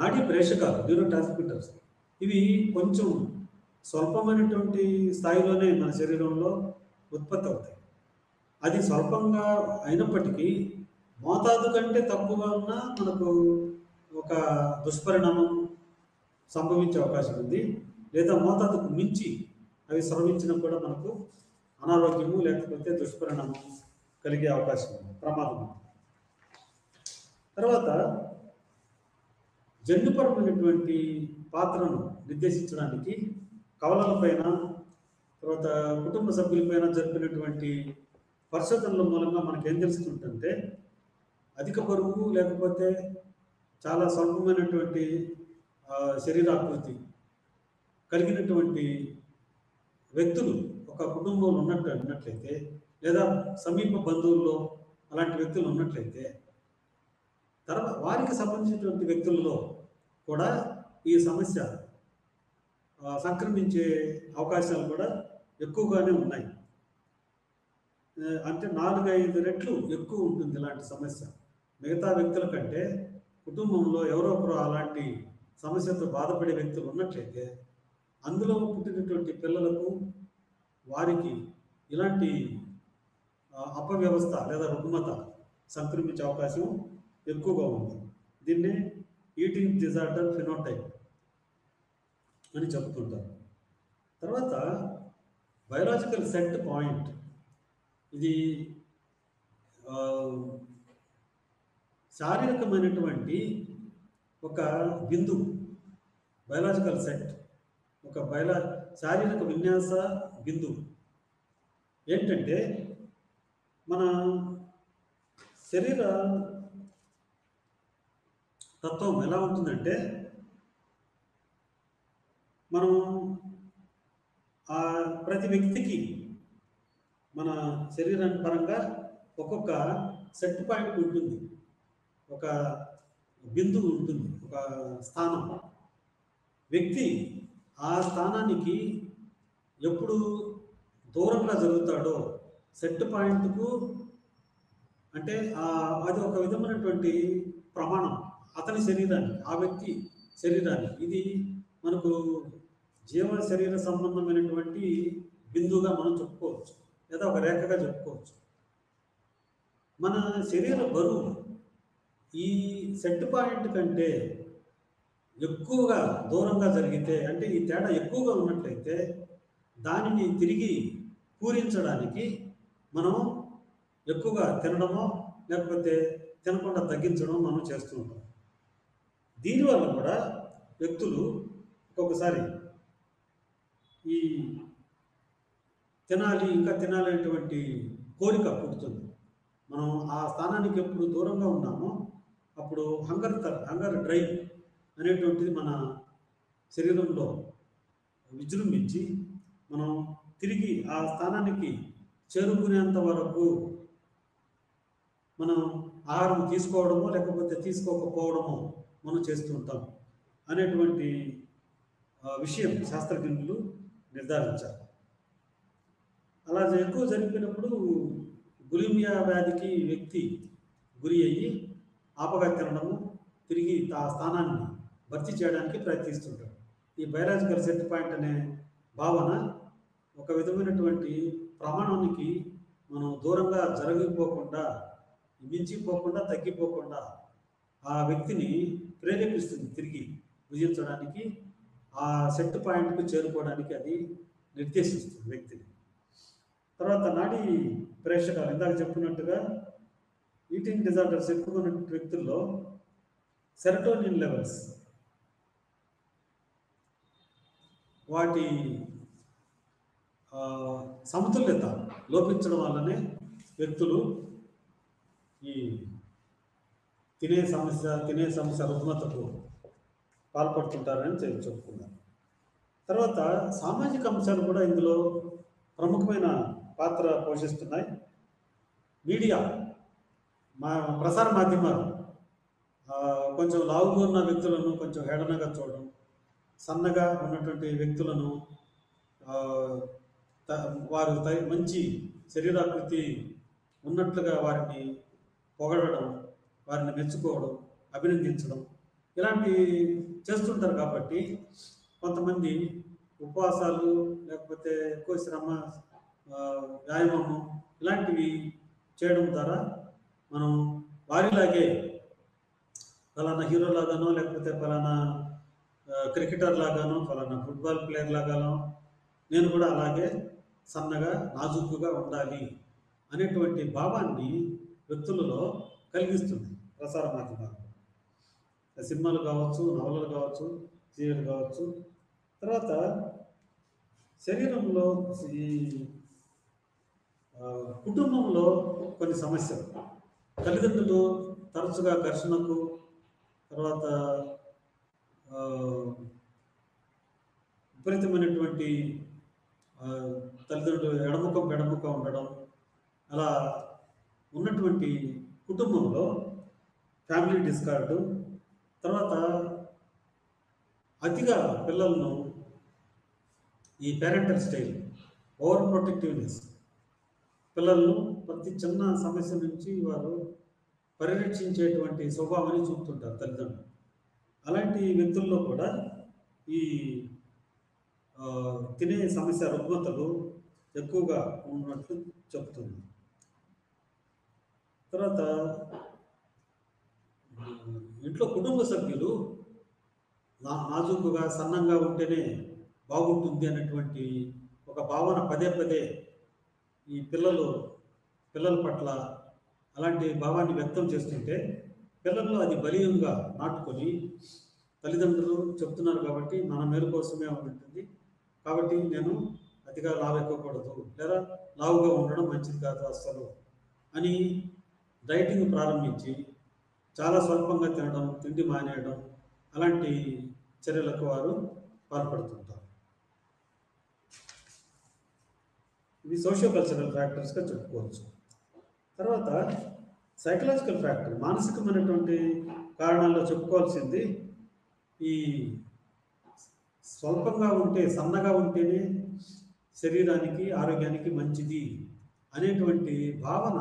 నాడీ ప్రేషకాలు న్యూరో ట్రాన్స్మిటర్స్ ఇవి కొంచెం స్వల్పమైనటువంటి స్థాయిలోనే మన శరీరంలో ఉత్పత్తి అవుతాయి. అది స్వల్పంగా అయినప్పటికీ మోతాదు కంటే తక్కువ ఉన్నా మనకు ఒక దుష్పరిణామం సంభవించే అవకాశం ఉంది. లేదా మోతాదుకు మించి అవి స్రవించినా కూడా మనకు అనారోగ్యము లేకపోతే దుష్పరిణామం కలిగే అవకాశం ఉంది ప్రమాదం ఉంది. తర్వాత జన్యుపరమైనటువంటి పాత్రను నిర్దేశించడానికి కవలలపైన తర్వాత కుటుంబ సభ్యులపైన జరిపినటువంటి పరిశోధనల మూలంగా మనకు ఏం తెలుస్తుందంటే అధిక బరువు లేకపోతే చాలా స్వల్పమైనటువంటి శరీరాకృతి కలిగినటువంటి వ్యక్తులు ఒక కుటుంబంలో ఉన్నట్టు ఉన్నట్లయితే లేదా సమీప బంధువుల్లో అలాంటి వ్యక్తులు ఉన్నట్లయితే తర్వాత వారికి సంబంధించినటువంటి వ్యక్తులలో కూడా ఈ సమస్య సంక్రమించే అవకాశాలు కూడా ఎక్కువగానే ఉన్నాయి. అంటే అంటే నాలుగైదు రెట్లు ఎక్కువ ఉంటుంది ఇలాంటి సమస్య. మిగతా వ్యక్తుల కంటే కుటుంబంలో ఎవరో ఒకరు అలాంటి సమస్యతో బాధపడే వ్యక్తులు ఉన్నట్లయితే అందులో పుట్టినటువంటి పిల్లలకు వారికి ఇలాంటి అపవ్యవస్థ లేదా రుగ్మత సంక్రమించే అవకాశం ఎక్కువగా ఉంది. దీన్నే ఈటింగ్ డిజార్డర్ ఫినోటైప్ అని చెప్తుంటారు. తర్వాత బయోలాజికల్ సెట్ పాయింట్ ఇది శారీరకమైనటువంటి ఒక బిందు బయోలాజికల్ సెట్ ఒక బయలా శారీరక విన్యాస బిందువు ఏంటంటే మన శరీర తత్వం ఎలా ఉంటుందంటే మనం ఆ ప్రతి వ్యక్తికి మన శరీరాన్ని పరంగా ఒక్కొక్క సెట్ పాయింట్ ఉంటుంది. ఒక బిందువు ఉంటుంది. ఒక స్థానం. వ్యక్తి ఆ స్థానానికి ఎప్పుడు దూరంగా జరుగుతాడో సెట్ పాయింట్కు అంటే ఆ అది ఒక విధమైనటువంటి ప్రమాణం. అతని శరీరానికి ఆ వ్యక్తి శరీరానికి ఇది మనకు జీవ శరీర సంబంధమైనటువంటి బిందువుగా మనం చెప్పుకోవచ్చు లేదా ఒక రేఖగా చెప్పుకోవచ్చు. మన శరీర బరువు ఈ సెట్ పాయింట్ కంటే ఎక్కువగా దూరంగా జరిగితే అంటే ఈ తేడా ఎక్కువగా ఉన్నట్లయితే దానిని తిరిగి పూరించడానికి మనం ఎక్కువగా తినడమో లేకపోతే తినకుండా తగ్గించడం మనం చేస్తూ ఉంటాం. దీనివల్ల కూడా వ్యక్తులు ఒక్కొక్కసారి ఈ తినాలి ఇంకా తినాలి అనేటువంటి కోరిక పుడుతుంది. మనం ఆ స్థానానికి ఎప్పుడు దూరంగా ఉన్నామో అప్పుడు హంగర్ హంగర్ డ్రైవ్ అనేటువంటిది మన శరీరంలో విజృంభించి మనం తిరిగి ఆ స్థానానికి చేరుకునేంత వరకు మనం ఆహారం తీసుకోవడమో లేకపోతే తీసుకోకపోవడమో మనం చేస్తూ ఉంటాం అనేటువంటి విషయం శాస్త్రజ్ఞులు నిర్ధారించారు. అలా ఎక్కువ జరిపినప్పుడు గులిమియా వ్యాధికి వ్యక్తి గురి అయ్యి ఆపగా తిరిగి ఆ స్థానాన్ని భర్తీ చేయడానికి ప్రయత్నిస్తుంటాడు. ఈ బయాలజికల్ సెట్ పాయింట్ అనే భావన ఒక విధమైనటువంటి ప్రమాణానికి మనం దూరంగా జరిగిపోకుండా మించిపోకుండా తగ్గిపోకుండా ఆ వ్యక్తిని ప్రేరేపిస్తుంది తిరిగి విజయించడానికి ఆ సెట్ పాయింట్కు చేరుకోవడానికి అది నిర్దేశిస్తుంది వ్యక్తిని. తర్వాత నాడి ప్రేక్షకాలు ఇందాక చెప్పినట్టుగా ఈటింగ్ డిజార్డర్స్ ఎక్కువ ఉన్న వ్యక్తుల్లో సెరటోనిన్ లెవెల్స్ వాటి సమతుల్యత లోపించడం వల్లనే వ్యక్తులు ఈ తినే సమస్య తినే సమస్య రుగ్మతకు పాల్పడుతుంటారని చెప్పుకున్నారు. తర్వాత సామాజిక అంశాలు కూడా ఇందులో ప్రముఖమైన పాత్ర పోషిస్తున్నాయి. మీడియా మా ప్రసార మాధ్యమాలు కొంచెం లావుగా ఉన్న వ్యక్తులను కొంచెం హేళనగా చూడడం సన్నగా ఉన్నటువంటి వ్యక్తులను వారు త- మంచి శరీరాకృతి ఉన్నట్లుగా వారిని పొగడడం వారిని మెచ్చుకోవడం అభినందించడం ఇలాంటి చేస్తుంటారు కాబట్టి కొంతమంది ఉపవాసాలు లేకపోతే ఎక్కువ శ్రమ వ్యాయామము ఇలాంటివి చేయడం ద్వారా మనం వారిలాగే ఫలానా హీరో లాగానో లేకపోతే ఫలానా క్రికెటర్ లాగానో ఫలానా ఫుట్బాల్ ప్లేయర్ లాగానో నేను కూడా అలాగే సన్నగా నాజుకుగా ఉండాలి అనేటువంటి భావాన్ని వ్యక్తులలో కలిగిస్తుంది ప్రసార మాధ్యమాలు. సినిమాలు కావచ్చు నవలలు కావచ్చు సీరియల్ కావచ్చు. తర్వాత శరీరంలో ఈ కుటుంబంలో కొన్ని సమస్యలు. తల్లిదండ్రులు తరచుగా ఘర్షణకు తర్వాత విపరీతమైనటువంటి తల్లిదండ్రులు ఎడముఖం పెడముఖం ఉండడం అలా ఉన్నటువంటి కుటుంబంలో ఫ్యామిలీ డిస్కార్డు తర్వాత అతిగా పిల్లలను ఈ పేరెంటల్ స్టైల్ ఓవర్ ప్రొటెక్టివ్నెస్. పిల్లలను ప్రతి చిన్న సమస్య నుంచి వారు పరిరక్షించేటువంటి స్వభావాన్ని చూపుతుంటారు తల్లిదండ్రులు. అలాంటి వ్యక్తుల్లో కూడా ఈ తినే సమస్య రుగ్మతలు ఎక్కువగా ఉన్నట్లు చెప్తుంది. తర్వాత ఇంట్లో కుటుంబ సభ్యులు నా నాజూకుగా సన్నంగా ఉంటేనే బాగుంటుంది అనేటువంటి ఒక భావన పదే పదే ఈ పిల్లలు పిల్లల పట్ల అలాంటి భావాన్ని వ్యక్తం చేస్తుంటే పిల్లల్లో అది బలీయంగా నాటుకొని తల్లిదండ్రులు చెప్తున్నారు కాబట్టి మన మేలు కోసమే ఉంటుంది. కాబట్టి నేను అతిగా లావెక్కకూడదు లేదా లావుగా ఉండడం మంచిది కాదు అస్సలు అని డైటింగ్ ప్రారంభించి చాలా స్వల్పంగా తినడం తిండి మానేయడం అలాంటి చర్యలకు వారు పాల్పడుతుంటారు. ఇవి సోషియో కల్చరల్ ఫ్యాక్టర్స్గా చెప్పుకోవచ్చు. తర్వాత సైకలాజికల్ ఫ్యాక్టర్ మానసికమైనటువంటి కారణాల్లో చెప్పుకోవాల్సింది ఈ స్వల్పంగా ఉంటే సన్నగా ఉంటేనే శరీరానికి ఆరోగ్యానికి మంచిది అనేటువంటి భావన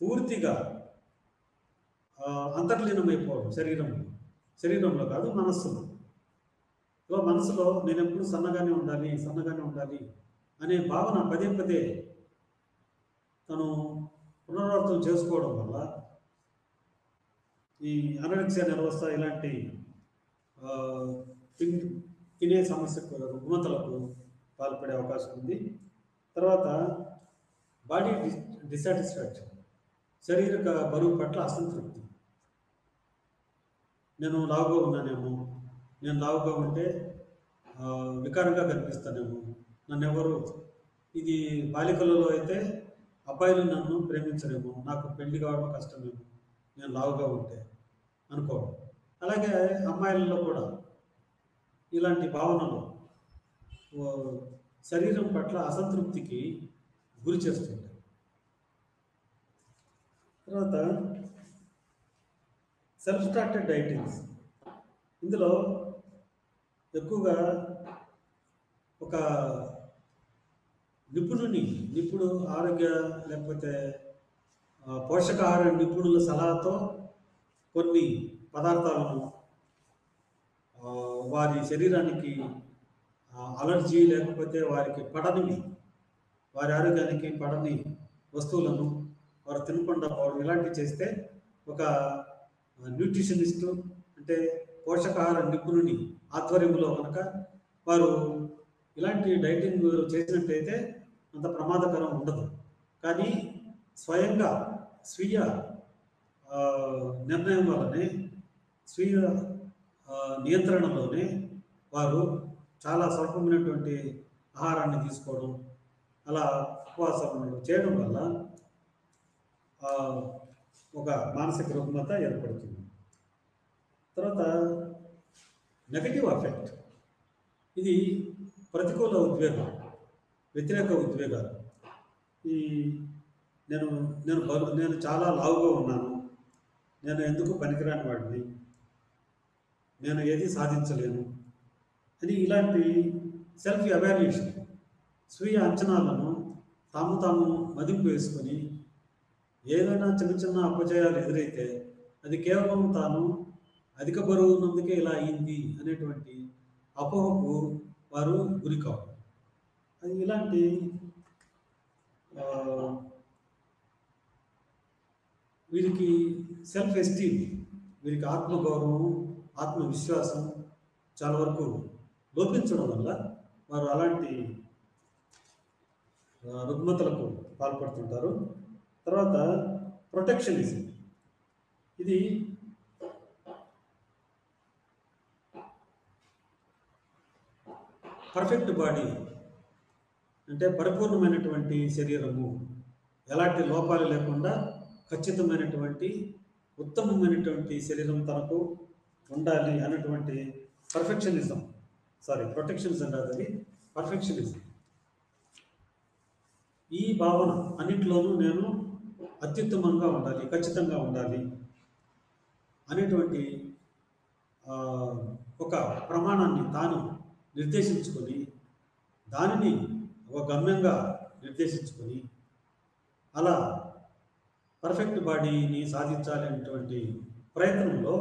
పూర్తిగా అంతర్లీనమైపోవడం శరీరంలో శరీరంలో కాదు మనస్సులో. సో మనసులో నేను ఎప్పుడు సన్నగానే ఉండాలి సన్నగానే ఉండాలి అనే భావన పదే పదే తను పునరావృతం చేసుకోవడం వల్ల ఈ అనరెక్సియా నిర్వస్థ ఇలాంటి తిన్- తినే సమస్యకు రుగ్మతలకు పాల్పడే అవకాశం ఉంది. తర్వాత బాడీ డిస్ డిసాటిస్ఫాక్షన్ శారీరక బరువు పట్ల అసంతృప్తి నేను లావుగా ఉన్నానేమో నేను లావుగా ఉంటే వికారంగా కనిపిస్తానేమో నన్ను ఎవరు ఇది బాలికలలో అయితే అబ్బాయిలు నన్ను ప్రేమించలేము నాకు పెళ్ళి కావడం కష్టమేమో నేను లావుగా ఉంటే అనుకోవడం అలాగే అమ్మాయిలలో కూడా ఇలాంటి భావనలు శరీరం పట్ల అసంతృప్తికి గురి చేస్తుంటాయి. తర్వాత సెల్ఫ్ స్టార్టెడ్ డైటింగ్స్ ఇందులో ఎక్కువగా ఒక నిపుణుని నిపుణుడు ఆరోగ్య లేకపోతే పోషకాహార నిపుణుల సలహాతో కొన్ని పదార్థాలను వారి శరీరానికి అలర్జీ లేకపోతే వారికి పడనివి వారి ఆరోగ్యానికి పడని వస్తువులను వారు తినకుండా పోవడం ఇలాంటివి చేస్తే ఒక న్యూట్రిషనిస్టు అంటే పోషకాహార నిపుణుని ఆధ్వర్యంలో కనుక వారు ఇలాంటి డైటింగ్ చేసినట్టయితే అంత ప్రమాదకరం ఉండదు. కానీ స్వయంగా స్వీయ నిర్ణయం వల్లనే స్వీయ నియంత్రణలోనే వారు చాలా స్వల్పమైనటువంటి ఆహారాన్ని తీసుకోవడం అలా ఉపవాసం చేయడం వల్ల ఒక మానసిక రుగ్మత ఏర్పడుతుంది. తర్వాత నెగటివ్ ఎఫెక్ట్ ఇది ప్రతికూల ఉద్వేగం వ్యతిరేక ఉద్వేగాలు. ఈ నేను నేను బలు నేను చాలా లావుగా ఉన్నాను. నేను ఎందుకు పనికిరాని వాడిని? నేను ఏది సాధించలేను? అని ఇలాంటి సెల్ఫ్ అవాల్యుయేషన్ స్వీయ అంచనాలను తాము తాము మదింపు వేసుకొని ఏదైనా చిన్న చిన్న అపజయాలు ఎదురైతే అది కేవలం తాను అధిక బరువు ఉన్నందుకే ఇలా అయింది అనేటువంటి అపోహకు వారు గురి కావు. అది ఇలాంటి వీరికి సెల్ఫ్ ఎస్టీమ్ వీరికి ఆత్మగౌరవం ఆత్మవిశ్వాసం చాలా వరకు లోపించడం వల్ల వారు అలాంటి రుగ్మతలకు పాల్పడుతుంటారు. తర్వాత ప్రొటెక్షనిజం ఇది పర్ఫెక్ట్ బాడీ అంటే పరిపూర్ణమైనటువంటి శరీరము ఎలాంటి లోపాలు లేకుండా ఖచ్చితమైనటువంటి ఉత్తమమైనటువంటి శరీరం తనకు ఉండాలి అన్నటువంటి పర్ఫెక్షనిజం సారీ ప్రొటెక్షనిజం కాదు అది. పర్ఫెక్షనిజం ఈ భావన అన్నింటిలోనూ నేను అత్యుత్తమంగా ఉండాలి ఖచ్చితంగా ఉండాలి అనేటువంటి ఒక ప్రమాణాన్ని తాను నిర్దేశించుకొని దానిని ఒక గమ్యంగా నిర్దేశించుకొని అలా పర్ఫెక్ట్ బాడీని సాధించాలనేటువంటి ప్రయత్నంలో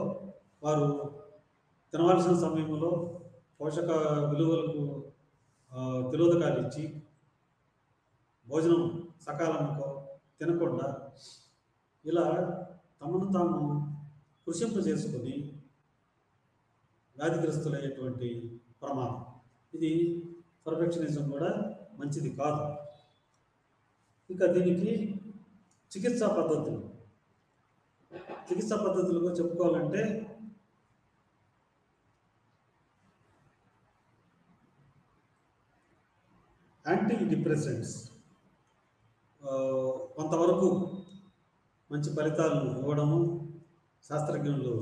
వారు తినవలసిన సమయంలో పోషక విలువలకు తిలోదకాలు ఇచ్చి భోజనం సకాలంలో తినకుండా ఇలా తమను తాము కృషింప చేసుకొని వ్యాధిగ్రస్తులయ్యేటువంటి ప్రమాదం. ఇది పర్ఫెక్షనిజం కూడా మంచిది కాదు. ఇంకా దీనికి చికిత్సా పద్ధతులు. చికిత్సా పద్ధతులుగా చెప్పుకోవాలంటే యాంటీ డిప్రెసెంట్స్ కొంతవరకు మంచి ఫలితాలను ఇవ్వడము శాస్త్రజ్ఞులు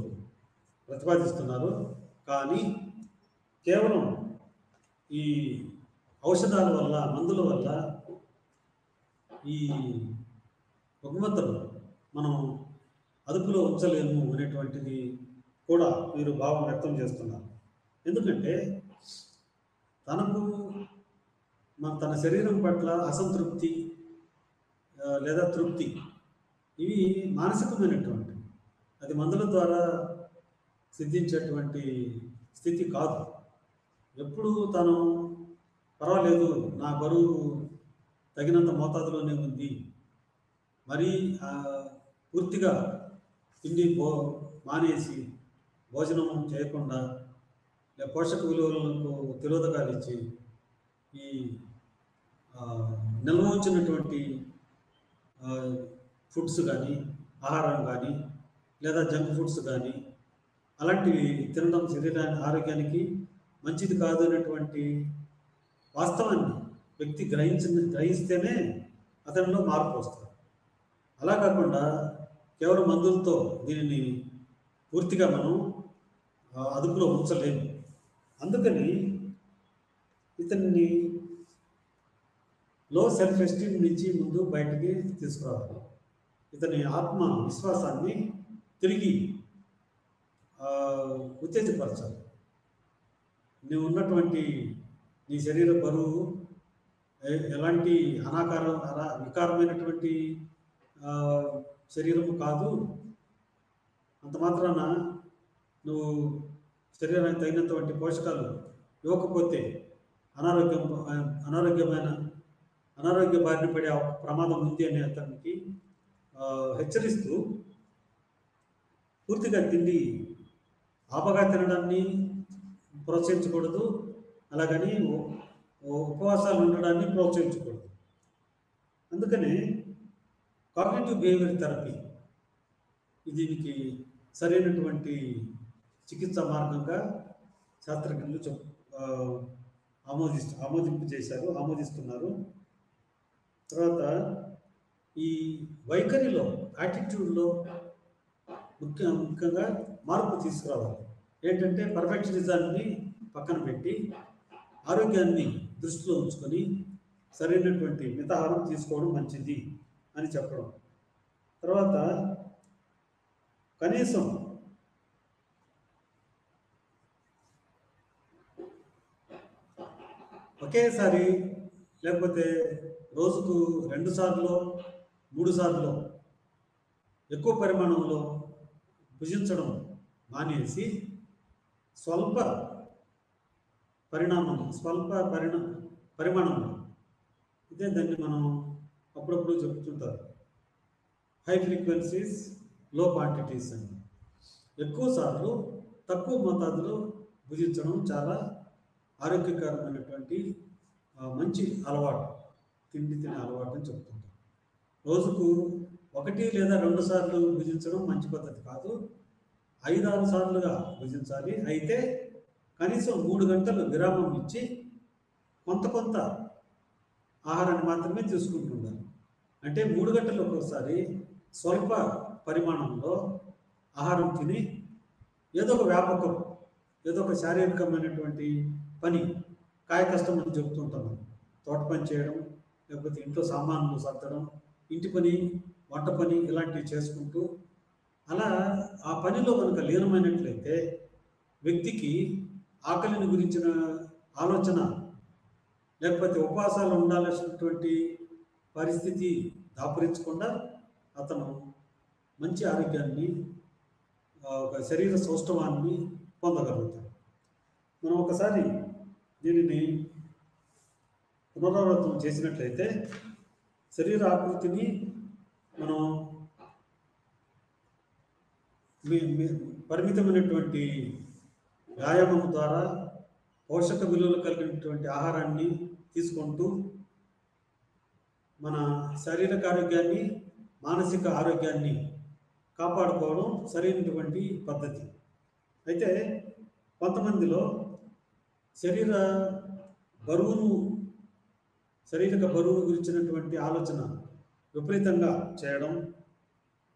ప్రతిపాదిస్తున్నారు. కానీ కేవలం ఈ ఔషధాల వల్ల మందుల వల్ల ఈ రుగ్మతలు మనం అదుపులో ఉంచలేము అనేటువంటిది కూడా వీరు భావం వ్యక్తం చేస్తున్నారు. ఎందుకంటే తనకు మన తన శరీరం పట్ల అసంతృప్తి లేదా తృప్తి. ఇవి మానసికమైనటువంటి అది మందుల ద్వారా సిద్ధించేటువంటి స్థితి కాదు. ఎప్పుడు తను పర్వాలేదు నా బరువు తగినంత మోతాదులోనే ఉంది. మరి పూర్తిగా తిండి పో మానేసి భోజనం చేయకుండా లే పోషక విలువలకు తిరోధకాలు ఇచ్చి ఈ నిల్వ ఉంచినటువంటి ఫుడ్స్ కానీ ఆహారం కానీ లేదా జంక్ ఫుడ్స్ కానీ అలాంటివి తినడం శరీరానికి ఆరోగ్యానికి మంచిది కాదు అనేటువంటి వాస్తవాన్ని వ్యక్తి గ్రహించిన గ్రహిస్తేనే అతనిలో మార్పు వస్తుంది. అలా కాకుండా కేవలం మందులతో దీనిని పూర్తిగా మనం అదుపులో ఉంచలేము. అందుకని ఇతన్ని లో సెల్ఫ్ ఎస్టీమ్ నుంచి ముందు బయటికి తీసుకురావాలి. ఇతని ఆత్మ విశ్వాసాన్ని తిరిగి ఉత్తేజపరచాలి. నువ్వు ఉన్నటువంటి నీ శరీర బరువు ఎలాంటి అనాకారం వికారమైనటువంటి శరీరము కాదు. అంత మాత్రాన నువ్వు శరీరానికి తగినటువంటి పోషకాలు ఇవ్వకపోతే అనారోగ్యం అనారోగ్యమైన అనారోగ్య బారిన పడే ప్రమాదం ఉంది అనే అతనికి హెచ్చరిస్తూ పూర్తిగా తిండి ఆపగా తినడాన్ని ప్రోత్సహించకూడదు అలాగని ఉపవాసాలు ఉండడాన్ని ప్రోత్సహించకూడదు. అందుకనే కాగ్నేటివ్ బిహేవియర్ థెరపీ దీనికి సరైనటువంటి చికిత్స మార్గంగా శాస్త్రజ్ఞులు చెప్ ఆ, ఆమోదిస్తూ ఆమోదింపు చేశారు ఆమోదిస్తున్నారు. తర్వాత ఈ వైఖరిలో యాటిట్యూడ్లో ముఖ్య ముఖ్యంగా మార్పు తీసుకురావాలి. ఏంటంటే పర్ఫెక్షనిజాన్ని పక్కన పెట్టి ఆరోగ్యాన్ని దృష్టిలో ఉంచుకొని సరైనటువంటి మితాహారం తీసుకోవడం మంచిది అని చెప్పడం. తర్వాత కనీసం ఒకేసారి లేకపోతే రోజుకు రెండు సార్లు మూడు సార్లు ఎక్కువ పరిమాణంలో భుజించడం మానేసి స్వల్ప పరిణామం స్వల్ప పరిణ పరిమాణంలో ఇదే దాన్ని మనం అప్పుడప్పుడు చెప్తుంటారు. హై ఫ్రీక్వెన్సీస్లో క్వాంటిటీస్ అని. ఎక్కువ సార్లు తక్కువ మోతాదులో భుజించడం చాలా ఆరోగ్యకరమైనటువంటి మంచి అలవాటు. తిండి తినే అలవాటు అని చెప్తుంటాం. రోజుకు ఒకటి లేదా రెండు సార్లు భుజించడం మంచి పద్ధతి కాదు. ఐదు ఆరు సార్లుగా భుజించాలి. అయితే కనీసం మూడు గంటలు విరామం ఇచ్చి కొంత కొంత ఆహారాన్ని మాత్రమే తీసుకుంటుండాలి. అంటే మూడు గంటలు ఒక్కోసారి స్వల్ప పరిమాణంలో ఆహారం తిని ఏదో ఒక వ్యాపకం ఏదో ఒక శారీరకమైనటువంటి పని కాయ కష్టం అని చెప్తుంటాం తోట పని చేయడం లేకపోతే ఇంట్లో సామాన్లు సర్దడం ఇంటి పని వంట పని ఇలాంటివి చేసుకుంటూ అలా ఆ పనిలో కనుక లీనమైనట్లయితే వ్యక్తికి ఆకలిని గురించిన ఆలోచన లేకపోతే ఉపవాసాలు ఉండాల్సినటువంటి పరిస్థితి దాపురించకుండా అతను మంచి ఆరోగ్యాన్ని ఒక శరీర సౌష్ఠవాన్ని పొందగలుగుతాడు. మనం ఒకసారి దీనిని పునరావృతం చేసినట్లయితే శరీర ఆకృతిని మనం మీ- మీ- పరిమితమైనటువంటి వ్యాయామం ద్వారా పోషక విలువలు కలిగినటువంటి ఆహారాన్ని తీసుకుంటూ మన శారీరక ఆరోగ్యాన్ని మానసిక ఆరోగ్యాన్ని కాపాడుకోవడం సరైనటువంటి పద్ధతి. అయితే కొంతమందిలో శరీర బరువును శారీరక బరువును గురించినటువంటి ఆలోచన విపరీతంగా చేయడం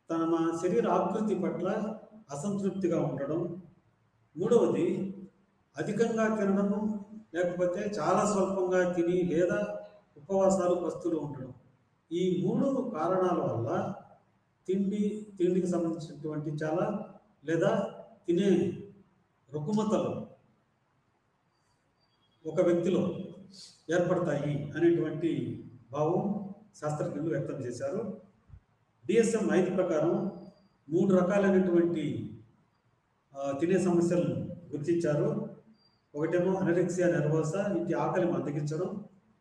తమ శరీర ఆకృతి పట్ల అసంతృప్తిగా ఉండడం. మూడవది అధికంగా తినడము లేకపోతే చాలా స్వల్పంగా తిని లేదా ఉపవాసాలు పస్తులు ఉండడం. ఈ మూడు కారణాల వల్ల తిండి తిండికి సంబంధించినటువంటి చాలా లేదా తినే రుగ్మతలు ఒక వ్యక్తిలో ఏర్పడతాయి అనేటువంటి భావం శాస్త్రజ్ఞులు వ్యక్తం చేశారు. డిఎస్ఎం ఐదు ప్రకారం మూడు రకాలైనటువంటి తినే సమస్యలను గుర్తించారు. ఒకటేమో అనరెక్సియా నెర్వోస ఇంటి ఆకలి మందగించడం.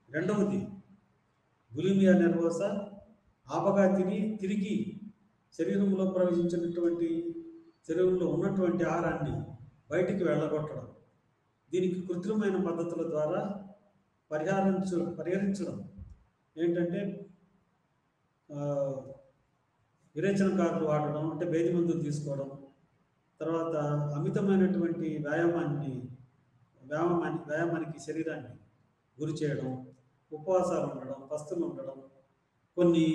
రెండవది బులిమియా నెర్వోస ఆపగా తిని తిరిగి శరీరంలో ప్రవేశించినటువంటి శరీరంలో ఉన్నటువంటి ఆహారాన్ని బయటికి వెళ్ళగొట్టడం. దీనికి కృత్రిమైన పద్ధతుల ద్వారా పరిహారించ పరిహరించడం. ఏంటంటే ఆ, విరేచనకారులు వాడడం అంటే భేది మందులు తీసుకోవడం తర్వాత అమితమైనటువంటి వ్యాయామాన్ని వ్యాయామాన్ని వ్యాయామానికి శరీరాన్ని గురి చేయడం ఉపవాసాలు ఉండడం పస్తులు ఉండడం కొన్ని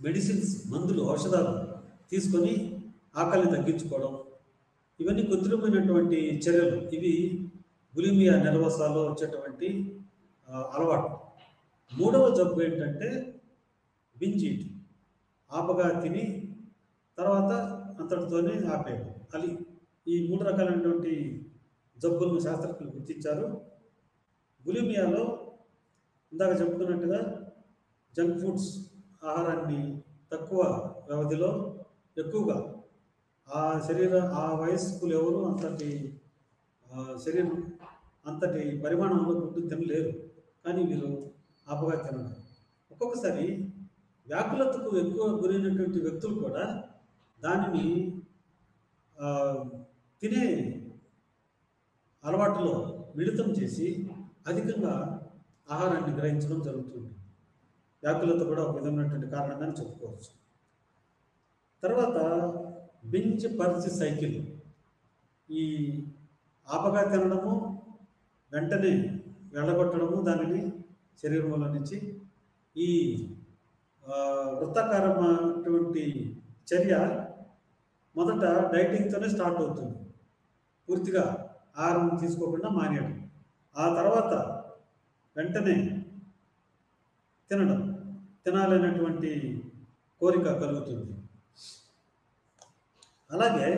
మెడిసిన్స్ మందులు ఔషధాలు తీసుకొని ఆకలిని తగ్గించుకోవడం ఇవన్నీ కృత్రిమైనటువంటి చర్యలు. ఇవి బులిమియా నెర్వసాలో వచ్చేటువంటి అలవాటు. మూడవ జబ్బు ఏంటంటే బింజ్ ఆపగా తిని తర్వాత అంతటితోనే ఆపేయడం. అది ఈ మూడు రకాలైనటువంటి జబ్బులను శాస్త్రజ్ఞులు గుర్తించారు. బులిమియాలో ఇందాక చెప్పుకున్నట్టుగా జంక్ ఫుడ్స్ ఆహారాన్ని తక్కువ వ్యవధిలో ఎక్కువగా ఆ శరీర ఆ వయస్కులు ఎవరు అంతటి శరీరం అంతటి పరిమాణంలో ఫుడ్ తినలేరు. కానీ వీరు ఆపగా తినడం ఒక్కొక్కసారి వ్యాకులతకు ఎక్కువ గురైనటువంటి వ్యక్తులు కూడా దానిని తినే అలవాటులో మిళితం చేసి అధికంగా ఆహారాన్ని గ్రహించడం జరుగుతుంది. వ్యాకులత కూడా ఒక విధమైనటువంటి కారణంగానే చెప్పుకోవచ్చు. తర్వాత బింజ్ పర్చి సైకిల్ ఈ ఆపగా తినడము వెంటనే వెళ్ళగొట్టడము దానిని శరీరంలో నుంచి ఈ వృత్తకరమైనటువంటి చర్య మొదట డైటింగ్తోనే స్టార్ట్ అవుతుంది. పూర్తిగా ఆహారం తీసుకోకుండా మానేయడం. ఆ తర్వాత వెంటనే తినడం. తినాలనేటువంటి కోరిక కలుగుతుంది. అలాగే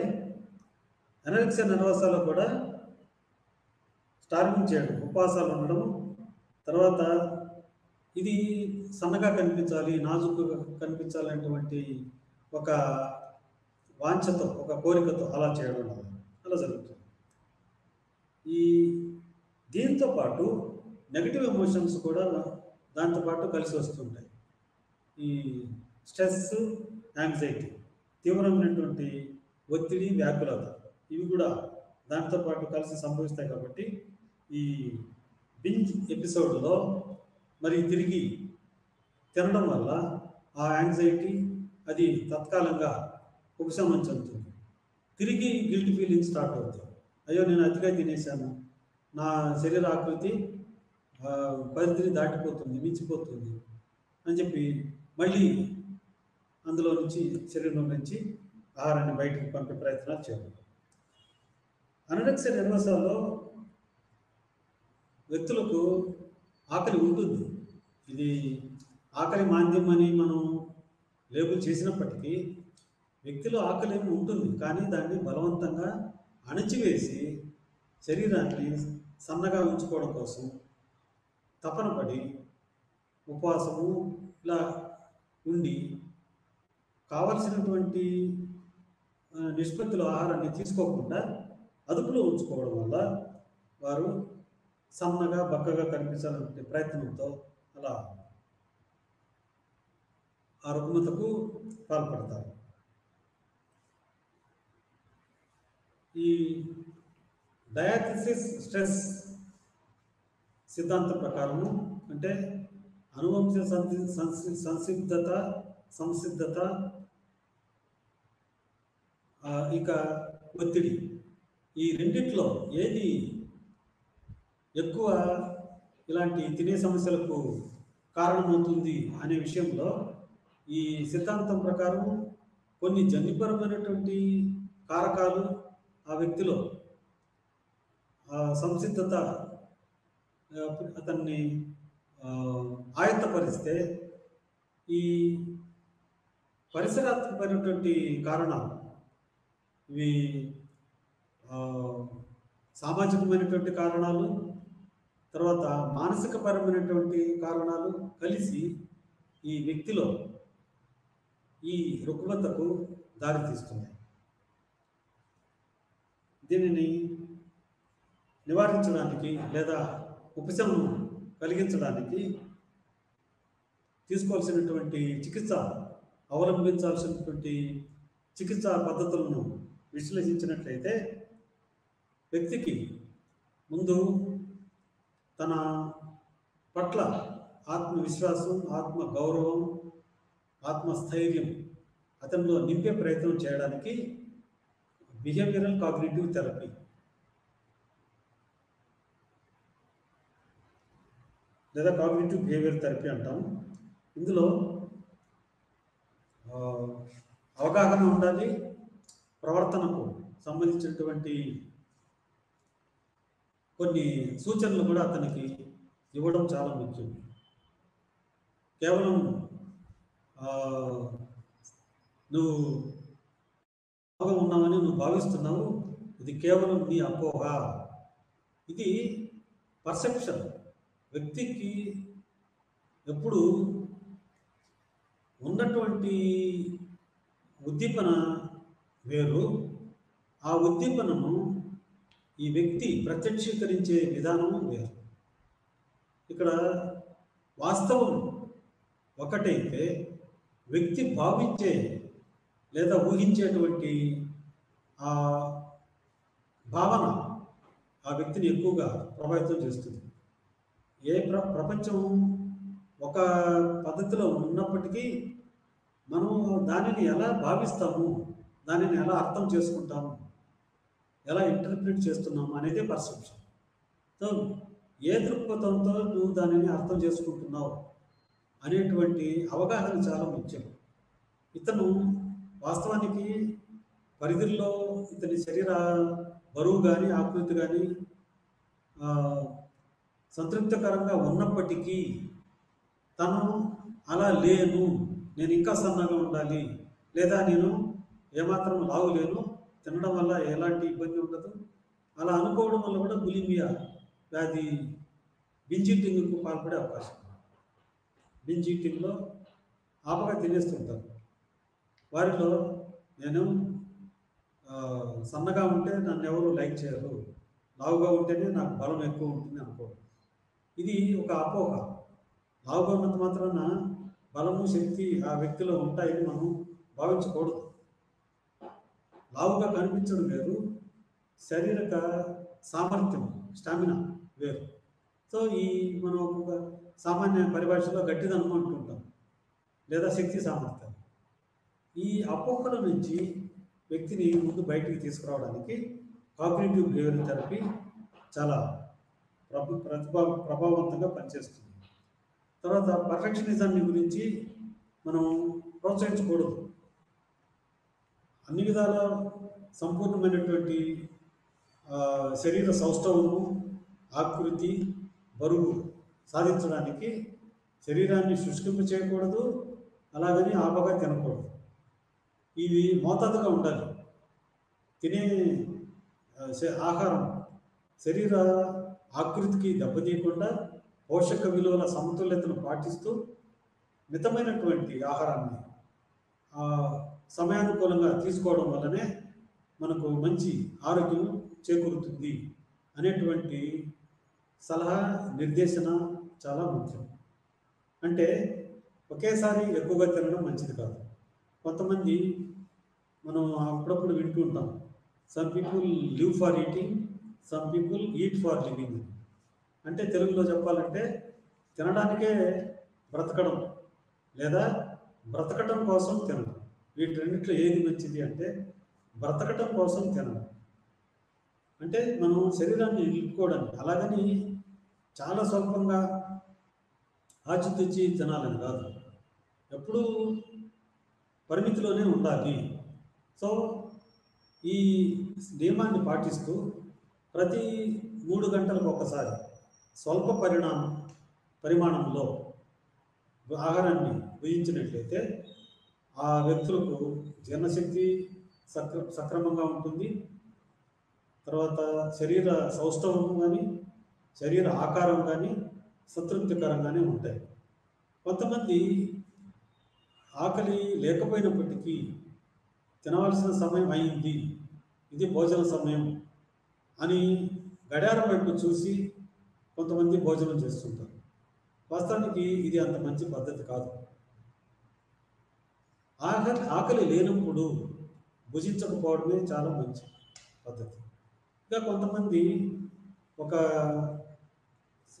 అనరిక్ష నిర్వాసాలు కూడా స్టార్వింగ్ చేయడం ఉపవాసాలు ఉండడం తర్వాత ఇది సన్నగా కనిపించాలి నాజుకుగా కనిపించాలనేటువంటి ఒక వాంఛతో ఒక కోరికతో అలా చేయడం అలా జరుగుతుంది. ఈ దీంతో పాటు నెగిటివ్ ఎమోషన్స్ కూడా దాంతోపాటు కలిసి వస్తుంటాయి. ఈ స్ట్రెస్ యాంగ్జైటీ తీవ్రమైనటువంటి ఒత్తిడి వ్యాకులత ఇవి కూడా దాంతోపాటు కలిసి సంభవిస్తాయి కాబట్టి ఈ బింజ్ ఎపిసోడ్లో మరి తిరిగి తినడం వల్ల ఆ యాంగ్జైటీ అది తత్కాలంగా ఉపశమనం చెందుతుంది. తిరిగి గిల్ట్ ఫీలింగ్ స్టార్ట్ అవుతుంది అయ్యో నేను అతిగా తినేశాను. నా శరీర ఆకృతి పరిధిని దాటిపోతుంది మించిపోతుంది అని చెప్పి మళ్ళీ అందులో నుంచి శరీరం నుంచి ఆహారాన్ని బయటకు పంపే ప్రయత్నాలు చేయాలి అనరక్ష నిర్వసాల్లో వ్యక్తులకు ఆకలి ఉంటుంది. ఇది ఆకలి మాంద్యం అని మనం లేబుల్ చేసినప్పటికీ వ్యక్తిలో ఆకలి ఉంటుంది. కానీ దాన్ని బలవంతంగా అణచివేసి శరీరాన్ని సన్నగా ఉంచుకోవడం కోసం తపన పడి ఉపవాసము ఇలా ఉండి కావలసినటువంటి నిష్పత్తిలో ఆహారాన్ని తీసుకోకుండా అదుపులో ఉంచుకోవడం వల్ల వారు సన్నగా బక్కగా కనిపించాలనే ప్రయత్నంతో అలా ఆ రుగ్మతకు పాల్పడతారు. ఈ డయాథిసిస్ స్ట్రెస్ సిద్ధాంతం ప్రకారము అంటే అనువంశ సంసి సంసిద్ధత సంసిద్ధత ఇక ఒత్తిడి. ఈ రెండిట్లో ఏది ఎక్కువ ఇలాంటి తినే సమస్యలకు కారణమవుతుంది అనే విషయంలో ఈ సిద్ధాంతం ప్రకారం కొన్ని జన్యుపరమైనటువంటి కారకాలు ఆ వ్యక్తిలో సంసిద్ధత అతన్ని ఆయత్తపరిస్తే ఈ పరిసరాత్మకమైనటువంటి కారణాలు ఇవి సామాజికమైనటువంటి కారణాలు తర్వాత మానసికపరమైనటువంటి కారణాలు కలిసి ఈ వ్యక్తిలో ఈ రుగ్మతకు దారితీస్తున్నాయి దీనిని నివారించడానికి లేదా ఉపశమనం కలిగించడానికి తీసుకోవాల్సినటువంటి చికిత్స అవలంబించాల్సినటువంటి చికిత్సా పద్ధతులను విశ్లేషించినట్లయితే వ్యక్తికి ముందు తన పట్ల ఆత్మవిశ్వాసం ఆత్మ గౌరవం ఆత్మస్థైర్యం అతనిలో నింపే ప్రయత్నం చేయడానికి బిహేవియరల్ కాగ్నిటివ్ థెరపీ. లేదా కాగ్నిటివ్ బిహేవియర్ థెరపీ అంటాం ఇందులో అవగాహన ఉండాలి ప్రవర్తనకు సంబంధించినటువంటి కొన్ని సూచనలు కూడా అతనికి ఇవ్వడం చాలా ముఖ్యం. కేవలం నువ్వు బాగా ఉన్నావని నువ్వు భావిస్తున్నావు ఇది కేవలం నీ అపోహ. ఇది పర్సెప్షన్. వ్యక్తికి ఎప్పుడు ఉన్నటువంటి ఉద్దీపన వేరు. ఆ ఉద్దీపనను ఈ వ్యక్తి ప్రత్యక్షీకరించే విధానం వేరు. ఇక్కడ వాస్తవం ఒకటైతే వ్యక్తి భావించే లేదా ఊహించేటువంటి ఆ భావన ఆ వ్యక్తిని ఎక్కువగా ప్రభావితం చేస్తుంది. ఏ ప్ర ప్రపంచం ఒక పద్ధతిలో ఉన్నప్పటికీ మనం దానిని ఎలా భావిస్తాము దానిని ఎలా అర్థం చేసుకుంటాము ఎలా ఇంటర్ప్రిట్ చేస్తున్నాము అనేది పర్సెప్షన్ సో ఏ దృక్పథంతో నువ్వు దానిని అర్థం చేసుకుంటున్నావు అనేటువంటి అవగాహన చాలా ముఖ్యం. ఇతను వాస్తవానికి పరిధుల్లో ఇతని శరీర బరువు కానీ ఆకృతి కానీ సంతృప్తికరంగా ఉన్నప్పటికీ తను అలా లేను నేను ఇంకా సన్నగా ఉండాలి లేదా నేను ఏమాత్రం లావు లేను తినడం వల్ల ఎలాంటి ఇబ్బంది ఉండదు. అలా అనుకోవడం వల్ల కూడా బులిమియా వ్యాధి బింజీటింగ్కు పాల్పడే అవకాశం బింజీటింగ్లో ఆపగా తినేస్తుంటారు. వారిలో నేను సన్నగా ఉంటే నన్ను ఎవరు లైక్ చేయరు. లావుగా ఉంటేనే నాకు బలం ఎక్కువ ఉంటుంది అనుకోవడం. ఇది ఒక అపోహ. లావుగా ఉన్నంత మాత్రాన బలము శక్తి ఆ వ్యక్తిలో ఉంటాయని మనం భావించకూడదు. ఆవుగా కనిపించడం వేరు. శారీరక సామర్థ్యం స్టామినా వేరు. సో ఈ మనం ఒక సామాన్య పరిభాషలో గట్టిదనం అంటుంటాం. లేదా శక్తి సామర్థ్యం. ఈ అపోహల నుంచి వ్యక్తిని ముందు బయటికి తీసుకురావడానికి కాగ్నేటివ్ బిహేవియర్ థెరపీ చాలా ప్రభు ప్రతిభా ప్రభావవంతంగా పనిచేస్తుంది. తర్వాత పర్ఫెక్షనిజాన్ని గురించి మనం ప్రోత్సహించకూడదు. అన్ని విధాల సంపూర్ణమైనటువంటి శరీర సౌష్ఠవము ఆకృతి బరువు సాధించడానికి శరీరాన్ని శుష్కింప చేయకూడదు అలాగని ఆపగా తినకూడదు. ఇవి మోతాదుగా ఉండాలి. తినే ఆహారం శరీర ఆకృతికి దెబ్బతీయకుండా పోషక విలువల సమతుల్యతను పాటిస్తూ మితమైనటువంటి ఆహారాన్ని సమయానుకూలంగా తీసుకోవడం వల్లనే మనకు మంచి ఆరోగ్యం చేకూరుతుంది అనేటువంటి సలహా నిర్దేశన చాలా ముఖ్యం. అంటే ఒకేసారి ఎక్కువగా తినడం మంచిది కాదు. కొంతమంది మనం అప్పుడప్పుడు వింటూ ఉంటాం. Some people live for eating some people eat for living అంటే తెలుగులో చెప్పాలంటే తినడానికే బ్రతకడం లేదా బ్రతకడం కోసం తినడం. వీటి ఏది మంచిది అంటే బ్రతకటం కోసం తినడం. అంటే మనం శరీరాన్ని నిలుపుకోవడానికి అలాగని చాలా స్వల్పంగా ఆచితెచ్చి తినాలని కాదు. ఎప్పుడూ పరిమితిలోనే ఉండాలి. సో ఈ నియమాన్ని పాటిస్తూ ప్రతి మూడు గంటలకు ఒకసారి స్వల్ప పరిణామం పరిమాణంలో ఆహారాన్ని భుజించినట్లయితే ఆ వ్యక్తులకు జీర్ణశక్తి సక్ర సక్రమంగా ఉంటుంది. తర్వాత శరీర సౌష్ఠవం కానీ శరీర ఆకారం కానీ సంతృప్తికరంగానే ఉంటాయి. కొంతమంది ఆకలి లేకపోయినప్పటికీ తినవలసిన సమయం అయింది ఇది భోజన సమయం అని గడియారం వైపు చూసి కొంతమంది భోజనం చేస్తుంటారు. వాస్తవానికి ఇది అంత మంచి పద్ధతి కాదు. ఆకలి ఆకలి లేనప్పుడు భుజించకపోవడమే చాలా మంచి పద్ధతి. ఇంకా కొంతమంది ఒక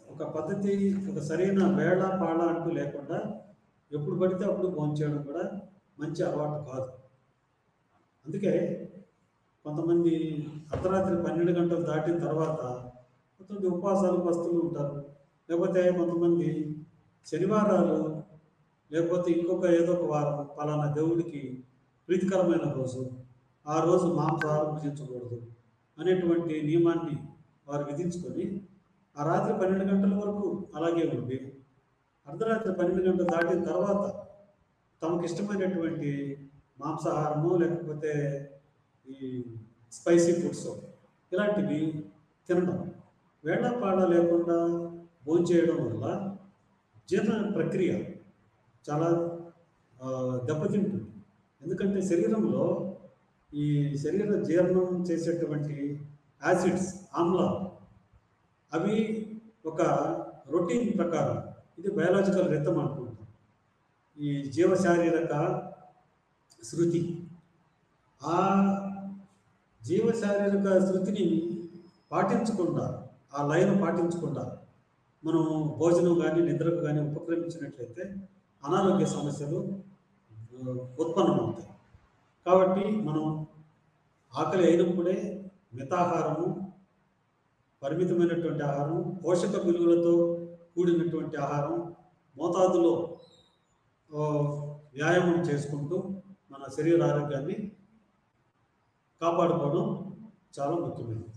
ఒక పద్ధతి ఒక సరైన వేళ పాళ అంటూ లేకుండా ఎప్పుడు పడితే అప్పుడు భోంచేయడం కూడా మంచి అలవాటు కాదు. అందుకే కొంతమంది అర్ధరాత్రి పన్నెండు గంటలు దాటిన తర్వాత కొంతమంది ఉపవాసాలు పస్తులు ఉంటారు. లేకపోతే కొంతమంది శనివారాలు లేకపోతే ఇంకొక ఏదో ఒక వారం పలానా దేవుడికి ప్రీతికరమైన రోజు ఆ రోజు మాంసాహారం భుజించకూడదు అనేటువంటి నియమాన్ని వారు విధించుకొని ఆ రాత్రి పన్నెండు గంటల వరకు అలాగే ఉండి అర్ధరాత్రి పన్నెండు గంటలు దాటిన తర్వాత తమకు ఇష్టమైనటువంటి మాంసాహారము లేకపోతే ఈ స్పైసీ ఫుడ్స్ ఇలాంటివి తినడం వేళపాడ లేకుండా భోంచేయడం వల్ల జీర్ణ ప్రక్రియ చాలా దెబ్బతింటుంది. ఎందుకంటే శరీరంలో ఈ శరీర జీర్ణం చేసేటువంటి యాసిడ్స్ ఆమ్లాలు అవి ఒక రొటీన్ ప్రకారం ఇది బయాలజికల్ రితం అనుకుంటాం ఈ జీవశారీరక శృతి ఆ జీవశారీరక శృతిని పాటించకుండా ఆ లయను పాటించకుండా మనం భోజనం కానీ నిద్రకు కానీ ఉపక్రమించినట్లయితే అనారోగ్య సమస్యలు ఉత్పన్నమవుతాయి. కాబట్టి మనం ఆకలి అయినప్పుడే మితాహారము పరిమితమైనటువంటి ఆహారం పోషక విలువలతో కూడినటువంటి ఆహారం మోతాదులో వ్యాయామం చేసుకుంటూ మన శరీర ఆరోగ్యాన్ని కాపాడుకోవడం చాలా ముఖ్యమైనది.